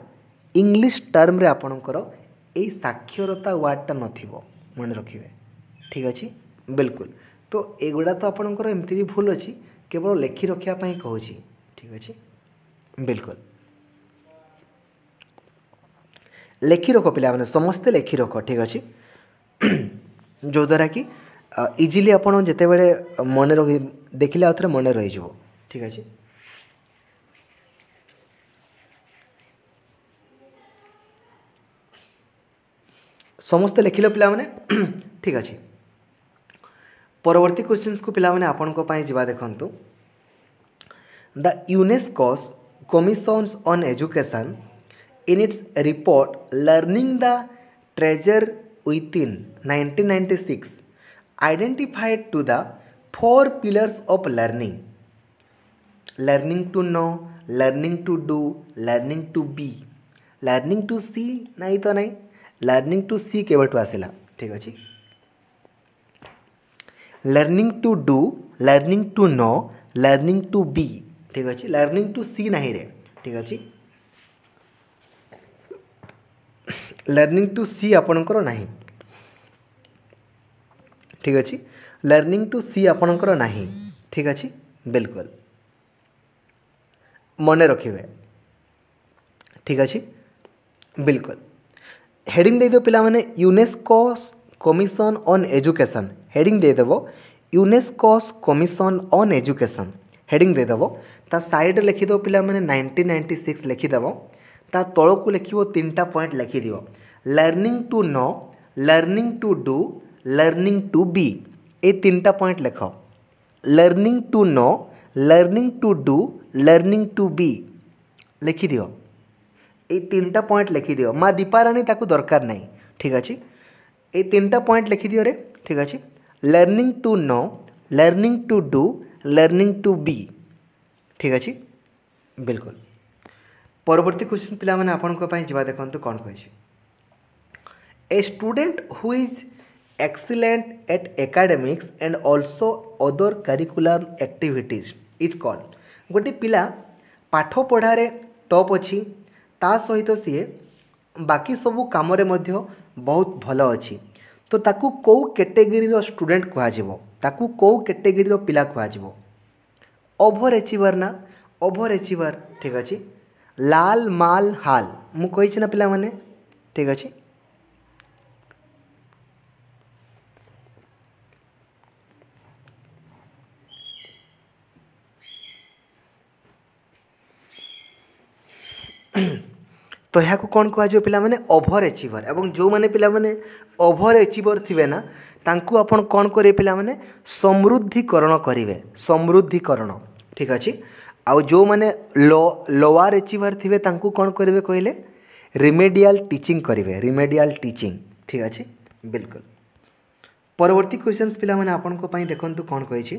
ଇଂଲିଶ ଟର୍ମରେ ଆପଣଙ୍କର ଏଇ ସାକ୍ଷରତା ୱାର୍ଡ଼ଟା ନଥିବ ମନେ ରଖିବେ ଠିକ୍ ଅଛି ବିଲକୁଲ ତ ଏଗୁଡ଼ା ତ ଆପଣଙ୍କର ଏମିତି ବି ଭୁଲ ଅଛି କେବଳ ଲେଖି ରଖିବା ପାଇଁ କହୁଛି ଠିକ୍ ଅଛି ବିଲକୁଲ ଲେଖି ରଖ ପିଲାମାନେ ସମସ୍ତେ ଲେଖି ରଖ ଠିକ୍ ଅଛି ଯଦ୍ୱାରା କି ଇଜିଲି ଆପଣ ଯେତେବେଳେ ମନେ ରଖି ଦେଖିଲେ ଆଉ ଥରେ ମନେ ରହିଯିବ ଠିକ୍ ଅଛି ସମସ୍ତେ ଲେଖିଲ ପିଲାମାନେ ଠିକ୍ ଅଛି ପରବର୍ତ୍ତୀ କ୍ୱେଶ୍ଚିନ୍ସକୁ ପିଲାମାନେ ଆପଣଙ୍କ ପାଇଁ ଯିବା ଦେଖନ୍ତୁ the UNESCO's commissions on education in its report Learning the Treasure Within 1996 identified to the four pillars of learning learning to know, learning to do, learning to be. learning to see नहीं तो नहीं learning to see केवठू आसिला ठीक अच्छे learning to do learning to know learning to be ठीक अच्छे learning to सी नहीं रे ठीक अच्छे लर्णिंग टू सी आपणकर ना ठीक अच्छे लर्णिंग टू सी आपणकर ना ठीक अच्छे बिल्कुल मन रखिए ठीक अच्छे बिल्कुल हेडिंग देदेव पाने UNESCO commission on education heading देदेव UNESCO commission on education heading देदेव ता सैड लिखिद पाने नाइंटीन नाइंटी सिक्स लिखिदेव ତା ତଳକୁ ଲେଖିବ ତିନିଟା point ଲେଖିଦିଅ learning to know learning to do learning to be ଏଇ ତିନିଟା ପଏଣ୍ଟ ଲେଖ learning to know learning to do learning to be ଲେଖିଦିଅ ଏଇ ତିନିଟା ପଏଣ୍ଟ ଲେଖିଦିଅ ମା ଦୀପାରାଣୀ ତାକୁ ଦରକାର ନାହିଁ ଠିକ୍ ଅଛି ଏଇ ତିନିଟା ପଏଣ୍ଟ ଲେଖିଦିଅ ରେ ଠିକ୍ ଅଛି learning to know learning to do learning to be ଠିକ୍ ଅଛି ବିଲକୁଲ ପରବର୍ତ୍ତୀ କ୍ୱେଶ୍ଚିନ୍ ପିଲାମାନେ ଆପଣଙ୍କ ପାଇଁ ଯିବା ଦେଖନ୍ତୁ କ'ଣ କହିଛି a student who is excellent at academics and also other curriculum activities is called ଗୋଟେ ପିଲା ପାଠ ପଢ଼ାରେ ଟପ୍ ଅଛି ତା ସହିତ ସିଏ ବାକି ସବୁ କାମରେ ମଧ୍ୟ ବହୁତ ଭଲ ଅଛି ତ ତାକୁ କେଉଁ କ୍ୟାଟେଗୋରୀର ଷ୍ଟୁଡେଣ୍ଟ କୁହାଯିବ ତାକୁ କେଉଁ କ୍ୟାଟେଗୋରୀର ପିଲା କୁହାଯିବ ଓଭର ଏଚିଭର ନା ଓଭର ଏଚିଭର ଠିକ୍ ଅଛି ଲାଲ ମାଲ ହାଲ ମୁଁ କହିଛି ନା ପିଲାମାନେ ଠିକ୍ ଅଛି ତ ଏହାକୁ କ'ଣ କୁହାଯିବ ପିଲାମାନେ ଓଭର ଏଚିଭର ଏବଂ ଯେଉଁମାନେ ପିଲାମାନେ ଓଭର ଏଚିଭର ଥିବେ ନା ତାଙ୍କୁ ଆପଣ କ'ଣ କରିବେ ପିଲାମାନେ ସମୃଦ୍ଧିକରଣ କରିବେ ସମୃଦ୍ଧିକରଣ ଠିକ୍ ଅଛି ଆଉ ଯେଉଁମାନେ ଲୋ ଲୋୱାର୍ ଏଚିଭର୍ ଥିବେ ତାଙ୍କୁ କ'ଣ କରିବେ କହିଲେ ରିମେଡ଼ିଆଲ୍ ଟିଚିଂ କରିବେ ରିମେଡ଼ିଆଲ୍ ଟିଚିଂ ଠିକ୍ ଅଛି ବିଲକୁଲ ପରବର୍ତ୍ତୀ କ୍ୱେଶ୍ଚନ୍ସ ପିଲାମାନେ ଆପଣଙ୍କ ପାଇଁ ଦେଖନ୍ତୁ କ'ଣ କହିଛି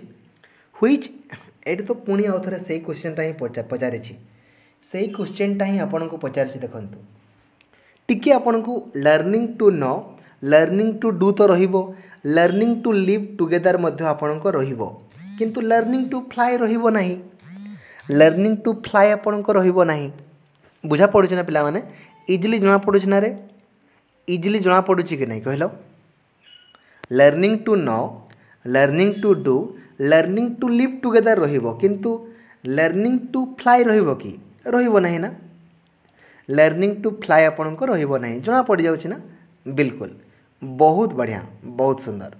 ହ୍ୱିଚ୍ ଏଇଠି ତ ପୁଣି ଆଉ ଥରେ ସେଇ କ୍ୱେଶ୍ଚନ୍ଟା ହିଁ ପଚାରିଛି ସେଇ କ୍ୱେଶ୍ଚନ୍ଟା ହିଁ ଆପଣଙ୍କୁ ପଚାରିଛି ଦେଖନ୍ତୁ ଟିକେ ଆପଣଙ୍କୁ learning to know learning to do ତ ରହିବ ଲର୍ଣ୍ଣିଂ ଟୁ ଲିଭ୍ ଟୁଗେଦର୍ ମଧ୍ୟ ଆପଣଙ୍କ ରହିବ କିନ୍ତୁ ଲର୍ଣ୍ଣିଂ ଟୁ ଫ୍ଲାଏ ରହିବ ନାହିଁ ଲର୍ଣ୍ଣିଂ ଟୁ ଫ୍ଲାଏ ଆପଣଙ୍କ ରହିବ ନାହିଁ ବୁଝା ପଡ଼ୁଛି ନା ପିଲାମାନେ ଇଜିଲି ଜଣାପଡ଼ୁଛି ନା ରେ ଇଜିଲି ଜଣାପଡ଼ୁଛି କି ନାହିଁ କହିଲ learning to know learning to do learning to live together ରହିବ କିନ୍ତୁ ଲର୍ଣ୍ଣିଂ ଟୁ ଫ୍ଲାଏ ରହିବ କି ରହିବ ନାହିଁ ନା ଲର୍ଣ୍ଣିଂ ଟୁ ଫ୍ଲାଏ ଆପଣଙ୍କ ରହିବ ନାହିଁ ଜଣା ପଡ଼ିଯାଉଛି ନା ବିଲକୁଲ ବହୁତ ବଢ଼ିଆ ବହୁତ ସୁନ୍ଦର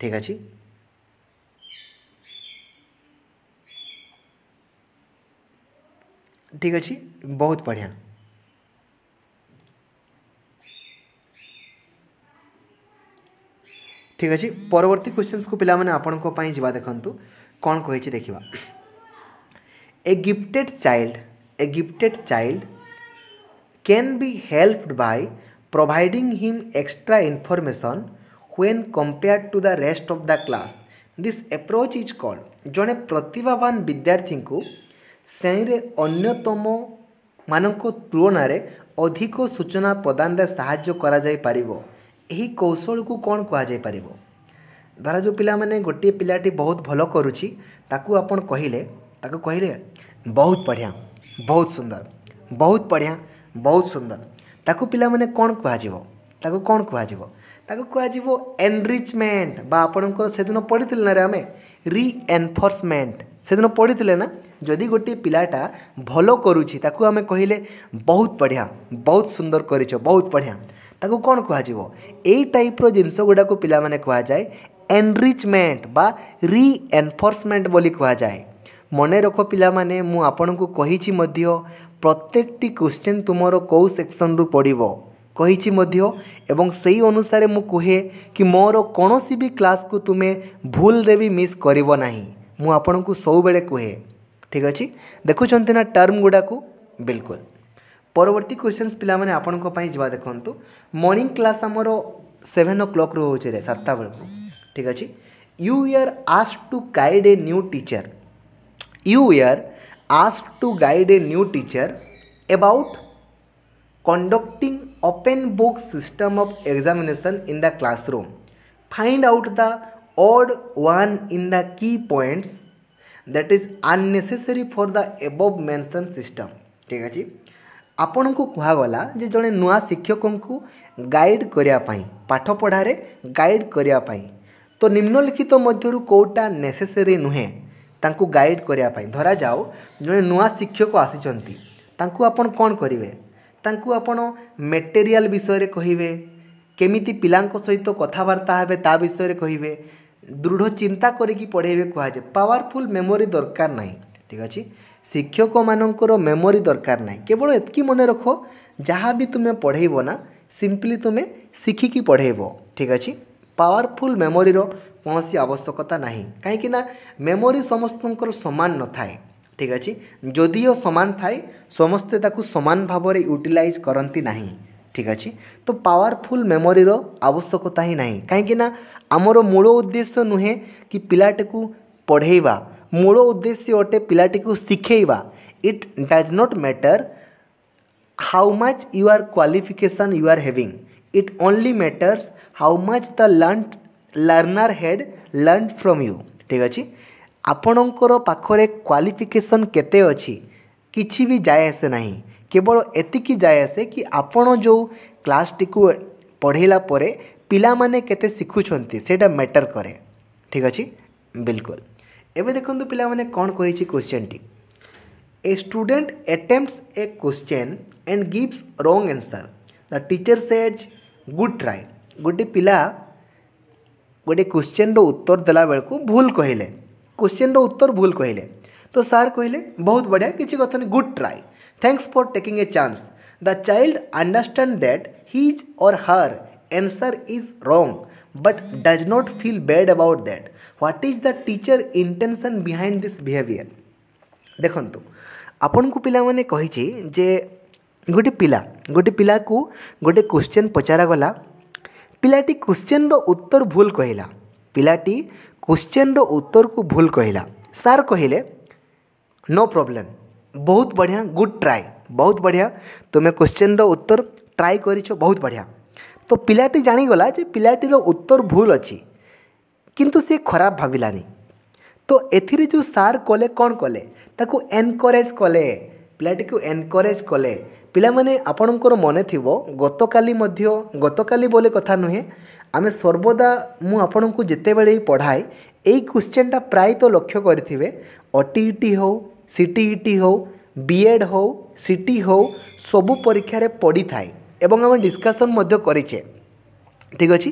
ଠିକ୍ ଅଛି ठीक अच्छे बहुत बढ़िया ठीक अच्छे परवर्त क्वेश्चन को पे आपण जावा देखु कौन कही देखा a gifted child a gifted child can be helped by providing him extra information when compare to the rest of the class this approach is called जो प्रतिभावान विद्यार्थी को ଶ୍ରେଣୀରେ ଅନ୍ୟତମମାନଙ୍କ ତୁଳନାରେ ଅଧିକ ସୂଚନା ପ୍ରଦାନରେ ସାହାଯ୍ୟ କରାଯାଇପାରିବ ଏହି କୌଶଳକୁ କ'ଣ କୁହାଯାଇପାରିବ ଧରା ଯେଉଁ ପିଲାମାନେ ଗୋଟିଏ ପିଲାଟି ବହୁତ ଭଲ କରୁଛି ତାକୁ ଆପଣ କହିଲେ ତାକୁ କହିଲେ ବହୁତ ବଢ଼ିଆ ବହୁତ ସୁନ୍ଦର ବହୁତ ବଢ଼ିଆ ବହୁତ ସୁନ୍ଦର ତାକୁ ପିଲାମାନେ କ'ଣ କୁହାଯିବ ତାକୁ କ'ଣ କୁହାଯିବ ତାକୁ କୁହାଯିବ ଏନରିଚମେଣ୍ଟ ବା ଆପଣଙ୍କର ସେଦିନ ପଢ଼ିଥିଲେ ନା ଆମେ ରିଏନଫୋର୍ସମେଣ୍ଟ ସେଦିନ ପଢ଼ିଥିଲେ ନା ଯଦି ଗୋଟିଏ ପିଲାଟା ଭଲ କରୁଛି ତାକୁ ଆମେ କହିଲେ ବହୁତ ବଢ଼ିଆ ବହୁତ ସୁନ୍ଦର କରିଛ ବହୁତ ବଢ଼ିଆ ତାକୁ କ'ଣ କୁହାଯିବ ଏଇ ଟାଇପ୍ର ଜିନିଷ ଗୁଡ଼ାକୁ ପିଲାମାନେ କୁହାଯାଏ ଏନରିଚମେଣ୍ଟ ବା ରିଏନଫୋର୍ସମେଣ୍ଟ ବୋଲି କୁହାଯାଏ ମନେ ରଖ ପିଲାମାନେ ମୁଁ ଆପଣଙ୍କୁ କହିଛି ମଧ୍ୟ ପ୍ରତ୍ୟେକଟି କ୍ୱେଶ୍ଚିନ୍ ତୁମର କେଉଁ ସେକ୍ସନ୍ରୁ ପଡ଼ିବ କହିଛି ମଧ୍ୟ ଏବଂ ସେଇ ଅନୁସାରେ ମୁଁ କୁହେ କି ମୋର କୌଣସି ବି କ୍ଲାସ୍କୁ ତୁମେ ଭୁଲରେ ବି ମିସ୍ କରିବ ନାହିଁ मुझे सब बड़े कहे ठीक अच्छे देखुं ना टर्म गुड़ाक बिलकुल परवर्ती क्वेश्चन पे आप जावा देखु मर्णिंग क्लास आमर सेवेन ओ क्लक रू हो सतटा बेल ठीक अच्छे you are ask to guide a new teacher you are ask to guide a new teacher about conducting open book system of examination in the classroom find out the odd one in the key points that is unnecessary for the above mentioned system ঠিক আছে ଆପଣଙ୍କୁ କୁହାଗଲା ଯେ ଜଣେ ନୂଆ ଶିକ୍ଷକଙ୍କୁ guide କରିବା ପାଇଁ ପାଠ ପଢ଼ାରେ ଗାଇଡ଼ କରିବା ପାଇଁ ତ ନିମ୍ନଲିଖିତ ମଧ୍ୟରୁ କେଉଁଟା ନେସେସେରୀ ନୁହେଁ ତାଙ୍କୁ ଗାଇଡ଼ କରିବା ପାଇଁ ଧରାଯାଉ ଜଣେ ନୂଆ ଶିକ୍ଷକ ଆସିଛନ୍ତି ତାଙ୍କୁ ଆପଣ କ'ଣ କରିବେ ତାଙ୍କୁ ଆପଣ ମେଟେରିଆଲ୍ ବିଷୟରେ କହିବେ କେମିତି ପିଲାଙ୍କ ସହିତ କଥାବାର୍ତ୍ତା ହେବେ ତା ବିଷୟରେ କହିବେ ଦୃଢ଼ ଚିନ୍ତା କରିକି ପଢ଼େଇବେ କୁହାଯାଏ ପାୱାରଫୁଲ୍ ମେମୋରି ଦରକାର ନାହିଁ ଠିକ୍ ଅଛି ଶିକ୍ଷକମାନଙ୍କର ମେମୋରି ଦରକାର ନାହିଁ କେବଳ ଏତିକି ମନେ ରଖ ଯାହା ବି ତୁମେ ପଢ଼େଇବ ନା ସିମ୍ପଲି ତୁମେ ଶିଖିକି ପଢ଼େଇବ ଠିକ୍ ଅଛି ପାୱାରଫୁଲ୍ ମେମୋରିର କୌଣସି ଆବଶ୍ୟକତା ନାହିଁ କାହିଁକିନା ମେମୋରି ସମସ୍ତଙ୍କର ସମାନ ନଥାଏ ଠିକ୍ ଅଛି ଯଦିଓ ସମାନ ଥାଏ ସମସ୍ତେ ତାକୁ ସମାନ ଭାବରେ ୟୁଟିଲାଇଜ୍ କରନ୍ତି ନାହିଁ ঠিক ଅଛି ତ ପାୱାରଫୁଲ୍ ମେମୋରିର ଆବଶ୍ୟକତା ହିଁ ନାହିଁ କାହିଁକିନା ଆମର ମୂଳ ଉଦ୍ଦେଶ୍ୟ ନୁହେଁ କି ପିଲାଟିକୁ ପଢ଼େଇବା ମୂଳ ଉଦ୍ଦେଶ୍ୟ ଅଟେ ପିଲାଟିକୁ ଶିଖେଇବା it does not matter how much your qualification you are having it only matters how much the learn learner had learn from you ଠିକ୍ ଅଛି ଆପଣଙ୍କର ପାଖରେ କ୍ୱାଲିଫିକେସନ୍ କେତେ ଅଛି କିଛି ବି ଯାଏ ଆସେ ନାହିଁ କେବଳ ଏତିକି ଯାଏ ଆସେ କି ଆପଣ ଯେଉଁ କ୍ଲାସ୍ଟିକୁ ପଢ଼େଇଲା ପରେ ପିଲାମାନେ କେତେ ଶିଖୁଛନ୍ତି ସେଇଟା ମ୍ୟାଟର୍ କରେ ଠିକ୍ ଅଛି ବିଲକୁଲ ଏବେ ଦେଖନ୍ତୁ ପିଲାମାନେ କ'ଣ କହିଛି କୋଶ୍ଚେନ୍ଟି a student attempts a question and gives wrong answer the teacher says good try ଗୋଟେ ପିଲା ଗୋଟେ କୋଶ୍ଚେନ୍ର ଉତ୍ତର ଦେଲା ବେଳକୁ ଭୁଲ କହିଲେ କୋଶ୍ଚେନ୍ର ଉତ୍ତର ଭୁଲ କହିଲେ ତ ସାର୍ କହିଲେ ବହୁତ ବଢ଼ିଆ କିଛି କଥା ନାହିଁ good try thanks for taking a chance the child understand that his or her answer is wrong but does not feel bad about that what is the teacher intention behind this behaviour देखु आपन को पाने जे गोटे पिला गोटे पिला को गोटे क्वेश्चन पचारा गला पिलाटी क्वेश्चन रो उत्तर भूल कहला पिलाटी क्वेश्चन रो उत्तर को भूल कहला सार कहले नो प्रॉब्लम ବହୁତ ବଢ଼ିଆ ଗୁଡ଼୍ ଟ୍ରାଏ ବହୁତ ବଢ଼ିଆ ତୁମେ କୋଶ୍ଚିନ୍ର ଉତ୍ତର ଟ୍ରାଏ କରିଛ ବହୁତ ବଢ଼ିଆ ତ ପିଲାଟି ଜାଣିଗଲା ଯେ ପିଲାଟିର ଉତ୍ତର ଭୁଲ ଅଛି କିନ୍ତୁ ସେ ଖରାପ ଭାବିଲାନି ତ ଏଥିରେ ଯେଉଁ ସାର୍ କଲେ କ'ଣ କଲେ ତାକୁ ଏନକରେଜ୍ କଲେ ପିଲାଟିକୁ ଏନକରେଜ୍ କଲେ ପିଲାମାନେ ଆପଣଙ୍କର ମନେ ଥିବ ଗତକାଲି ମଧ୍ୟ ଗତକାଲି ବୋଲି କଥା ନୁହେଁ ଆମେ ସର୍ବଦା ମୁଁ ଆପଣଙ୍କୁ ଯେତେବେଳେ ପଢ଼ାଏ ଏଇ କୋଶ୍ଚିନ୍ଟା ପ୍ରାୟତଃ ଲକ୍ଷ୍ୟ କରିଥିବେ ଓ ଟି ଇ ଟି ହେଉ ସି ଟି ଇ ଟି ହେଉ ବି ଏଡ଼୍ ହେଉ ସି ଟି ହେଉ ସବୁ ପରୀକ୍ଷାରେ ପଡ଼ିଥାଏ ଏବଂ ଆମେ ଡିସ୍କସନ୍ ମଧ୍ୟ କରିଛେ ଠିକ୍ ଅଛି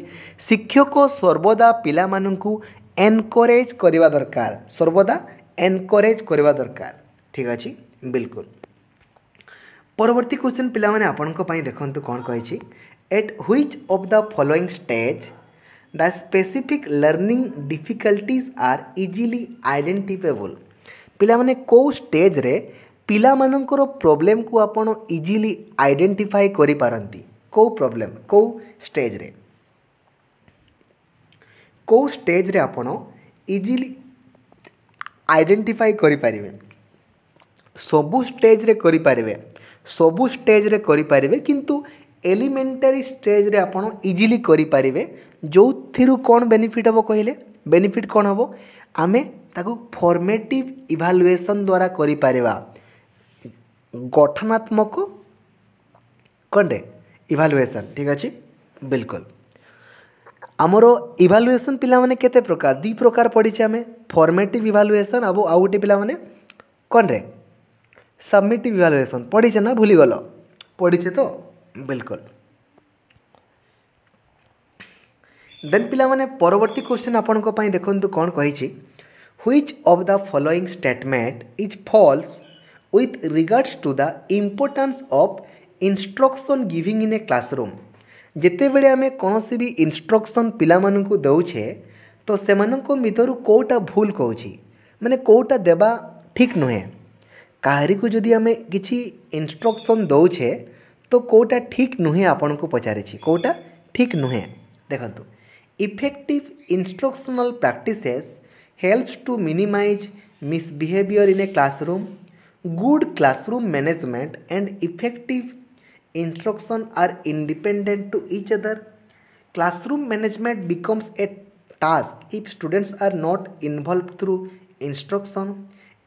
ଶିକ୍ଷକ ସର୍ବଦା ପିଲାମାନଙ୍କୁ ଏନକରେଜ୍ କରିବା ଦରକାର ସର୍ବଦା ଏନକରେଜ୍ କରିବା ଦରକାର ଠିକ୍ ଅଛି ବିଲକୁଲ ପରବର୍ତ୍ତୀ କ୍ୱେଶ୍ଚିନ୍ ପିଲାମାନେ ଆପଣଙ୍କ ପାଇଁ ଦେଖନ୍ତୁ କ'ଣ କହିଛି at which of the following stage the specific learning difficulties are easily identifiable ପିଲାମାନେ କେଉଁ ଷ୍ଟେଜ୍ରେ ପିଲାମାନଙ୍କର ପ୍ରୋବ୍ଲେମ୍କୁ ଆପଣ ଇଜିଲି ଆଇଡ଼େଣ୍ଟିଫାଏ କରିପାରନ୍ତି କେଉଁ ପ୍ରୋବ୍ଲେମ୍ କେଉଁ ଷ୍ଟେଜ୍ରେ କେଉଁ ଷ୍ଟେଜ୍ରେ ଆପଣ ଇଜିଲି ଆଇଡ଼େଣ୍ଟିଫାଏ କରିପାରିବେ ସବୁ ଷ୍ଟେଜ୍ରେ କରିପାରିବେ ସବୁ ଷ୍ଟେଜ୍ରେ କରିପାରିବେ କିନ୍ତୁ ଏଲିମେଣ୍ଟାରୀ ଷ୍ଟେଜ୍ରେ ଆପଣ ଇଜିଲି କରିପାରିବେ ଯେଉଁଥିରୁ କ'ଣ ବେନିଫିଟ୍ ହେବ କହିଲେ ବେନିଫିଟ୍ କ'ଣ ହେବ ଆମେ ତାକୁ ଫର୍ମେଟିଭ୍ ଇଭାଲୁଏସନ୍ ଦ୍ୱାରା କରିପାରିବା ଗଠନାତ୍ମକ କ'ଣଟେ ଇଭାଲୁଏସନ୍ ଠିକ୍ ଅଛି ବିଲକୁଲ ଆମର ଇଭାଲୁଏସନ୍ ପିଲାମାନେ କେତେ ପ୍ରକାର ଦୁଇ ପ୍ରକାର ପଢ଼ିଛେ ଆମେ ଫର୍ମେଟିଭ୍ ଇଭାଲୁଏସନ୍ ଆଉ ଆଉ ଗୋଟେ ପିଲାମାନେ କ'ଣରେ ସବମିଟିଭ୍ ଇଭାଲୁଏସନ୍ ପଢ଼ିଛେ ନା ଭୁଲିଗଲ ପଢ଼ିଛେ ତ ବିଲକୁଲ ଦେନ୍ ପିଲାମାନେ ପରବର୍ତ୍ତୀ କ୍ୱେଶ୍ଚିନ୍ ଆପଣଙ୍କ ପାଇଁ ଦେଖନ୍ତୁ କ'ଣ କହିଛି which of the following statement is false with regards to the importance of instruction giving in a classroom जितेबले आम कौन सी भी इन्स्ट्रक्शन पाला दौछे तो से मितर कौटा भूल कौच मैंने कौटा देवा ठीक नुहे कहारी जदि आम कि इन्स्ट्रक्शन दौछे तो कौटा ठिक नुहे आपण को पचारे कौटा ठीक नुहे देखु effective instructional practice helps to minimize misbehavior in a classroom. Good classroom management and effective instruction are independent to each other. Classroom management becomes a task if students are not involved through instruction.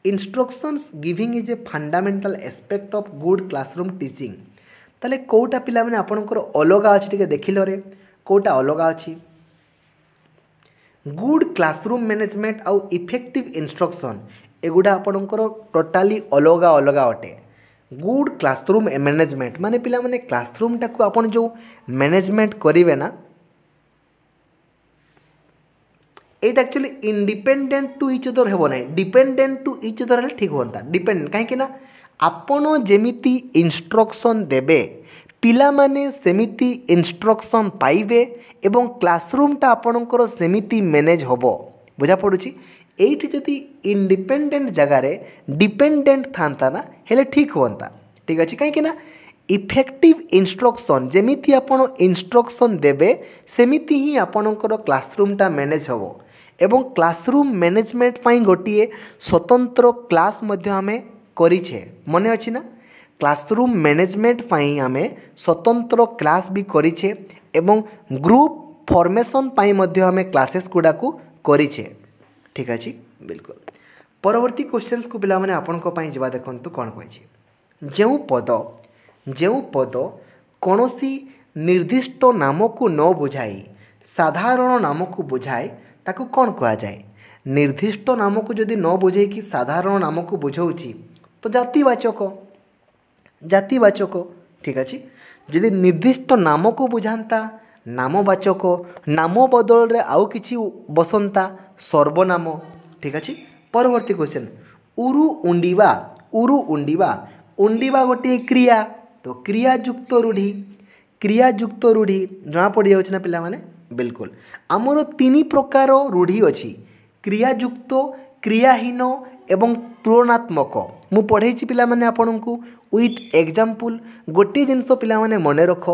Instructions giving is a fundamental aspect of good classroom teaching. ତାହେଲେ କେଉଁଟା ପିଲାମାନେ ଆପଣଙ୍କର ଅଲଗା ଅଛି ଟିକେ ଦେଖିଲରେ କେଉଁଟା ଅଲଗା ଅଛି ଗୁଡ଼୍ କ୍ଲାସରୁମ୍ ମ୍ୟାନେଜମେଣ୍ଟ ଆଉ ଇଫେକ୍ଟିଭ୍ ଇନଷ୍ଟ୍ରକ୍ସନ୍ ଏଗୁଡ଼ା ଆପଣଙ୍କର ଟୋଟାଲି ଅଲଗା ଅଲଗା ଅଟେ ଗୁଡ୍ କ୍ଲାସରୁମ୍ ମ୍ୟାନେଜମେଣ୍ଟ ମାନେ ପିଲାମାନେ କ୍ଲାସରୁମ୍ଟାକୁ ଆପଣ ଯେଉଁ ମ୍ୟାନେଜମେଣ୍ଟ କରିବେ ନା ଏଇଟା actually independent to each other ହେବ ନାହିଁ ଡିପେଣ୍ଡେଣ୍ଟ ଟୁ ଇଚ୍ ଅଦର ହେଲେ ଠିକ୍ ହୁଅନ୍ତା ଡିପେଣ୍ଡେଣ୍ଟ କାହିଁକିନା ଆପଣ ଯେମିତି ଇନ୍ଷ୍ଟ୍ରକ୍ସନ୍ ଦେବେ ପିଲାମାନେ ସେମିତି ଇନଷ୍ଟ୍ରକ୍ସନ୍ ପାଇବେ ଏବଂ କ୍ଲାସରୁମ୍ଟା ଆପଣଙ୍କର ସେମିତି ମ୍ୟାନେଜ୍ ହେବ ବୁଝାପଡ଼ୁଛି ଏଇଠି ଯଦି ଇଣ୍ଡିପେଣ୍ଡେଣ୍ଟ ଜାଗାରେ ଡିପେଣ୍ଡେଣ୍ଟ ଥାଆନ୍ତା ନା ହେଲେ ଠିକ୍ ହୁଅନ୍ତା ଠିକ୍ ଅଛି କାହିଁକିନା ଇଫେକ୍ଟିଭ୍ ଇନ୍ଷ୍ଟ୍ରକ୍ସନ୍ ଯେମିତି ଆପଣ ଇନଷ୍ଟ୍ରକ୍ସନ୍ ଦେବେ ସେମିତି ହିଁ ଆପଣଙ୍କର କ୍ଲାସରୁମ୍ଟା ମ୍ୟାନେଜ୍ ହେବ ଏବଂ କ୍ଲାସରୁମ୍ ମ୍ୟାନେଜମେଣ୍ଟ ପାଇଁ ଗୋଟିଏ ସ୍ୱତନ୍ତ୍ର କ୍ଲାସ୍ ମଧ୍ୟ ଆମେ କରିଛେ ମନେ ଅଛି ନା ક્લાસરૂમ મેનેજમેન્ટ ପାଇଁ ଆମେ ସ୍ୱତନ୍ତ୍ର କ୍ଲାସ୍ ବି କରିଛେ ଏବଂ ଗ୍ରୁପ୍ ଫର୍ମେସନ୍ ପାଇଁ ମଧ୍ୟ ଆମେ କ୍ଲାସେସ୍ ଗୁଡ଼ାକୁ କରିଛେ ଠିକ୍ ଅଛି ବିଲକୁଲ ପରବର୍ତ୍ତୀ କୋଶ୍ଚେନ୍ସକୁ ପିଲାମାନେ ଆପଣଙ୍କ ପାଇଁ ଯିବା ଦେଖନ୍ତୁ କ'ଣ କହିଛି ଯେଉଁ ପଦ ଯେଉଁ ପଦ କୌଣସି ନିର୍ଦ୍ଦିଷ୍ଟ ନାମକୁ ନ ବୁଝାଇ ସାଧାରଣ ନାମକୁ ବୁଝାଏ ତାକୁ କ'ଣ କୁହାଯାଏ ନିର୍ଦ୍ଦିଷ୍ଟ ନାମକୁ ଯଦି ନ ବୁଝେଇକି ସାଧାରଣ ନାମକୁ ବୁଝାଉଛି ତ ଜାତିବାଚକ ଜାତିବାଚକ ଠିକ୍ ଅଛି ଯଦି ନିର୍ଦ୍ଦିଷ୍ଟ ନାମକୁ ବୁଝାନ୍ତା ନାମବାଚକ ନାମ ବଦଳରେ ଆଉ କିଛି ବସନ୍ତା ସର୍ବନାମ ଠିକ୍ ଅଛି ପରବର୍ତ୍ତୀ କ୍ୱେଶ୍ଚନ୍ ଉରୁ ଉଣ୍ଡିବା ଉରୁ ଉଣ୍ଡିବା ଉଣ୍ଡିବା ଗୋଟିଏ କ୍ରିୟା ତ କ୍ରିୟାଯୁକ୍ତ ରୂଢ଼ି କ୍ରିୟାଯୁକ୍ତ ରୂଢ଼ି ଜଣାପଡ଼ିଯାଉଛି ନା ପିଲାମାନେ ବିଲକୁଲ ଆମର ତିନି ପ୍ରକାର ରୂଢ଼ି ଅଛି କ୍ରିୟାଯୁକ୍ତ କ୍ରିୟାହୀନ ଏବଂ ତୁଳନାତ୍ମକ ମୁଁ ପଢ଼େଇଛି ପିଲାମାନେ ଆପଣଙ୍କୁ ୱିଥ୍ ଏକ୍ଜାମ୍ପଲ୍ ଗୋଟିଏ ଜିନିଷ ପିଲାମାନେ ମନେ ରଖ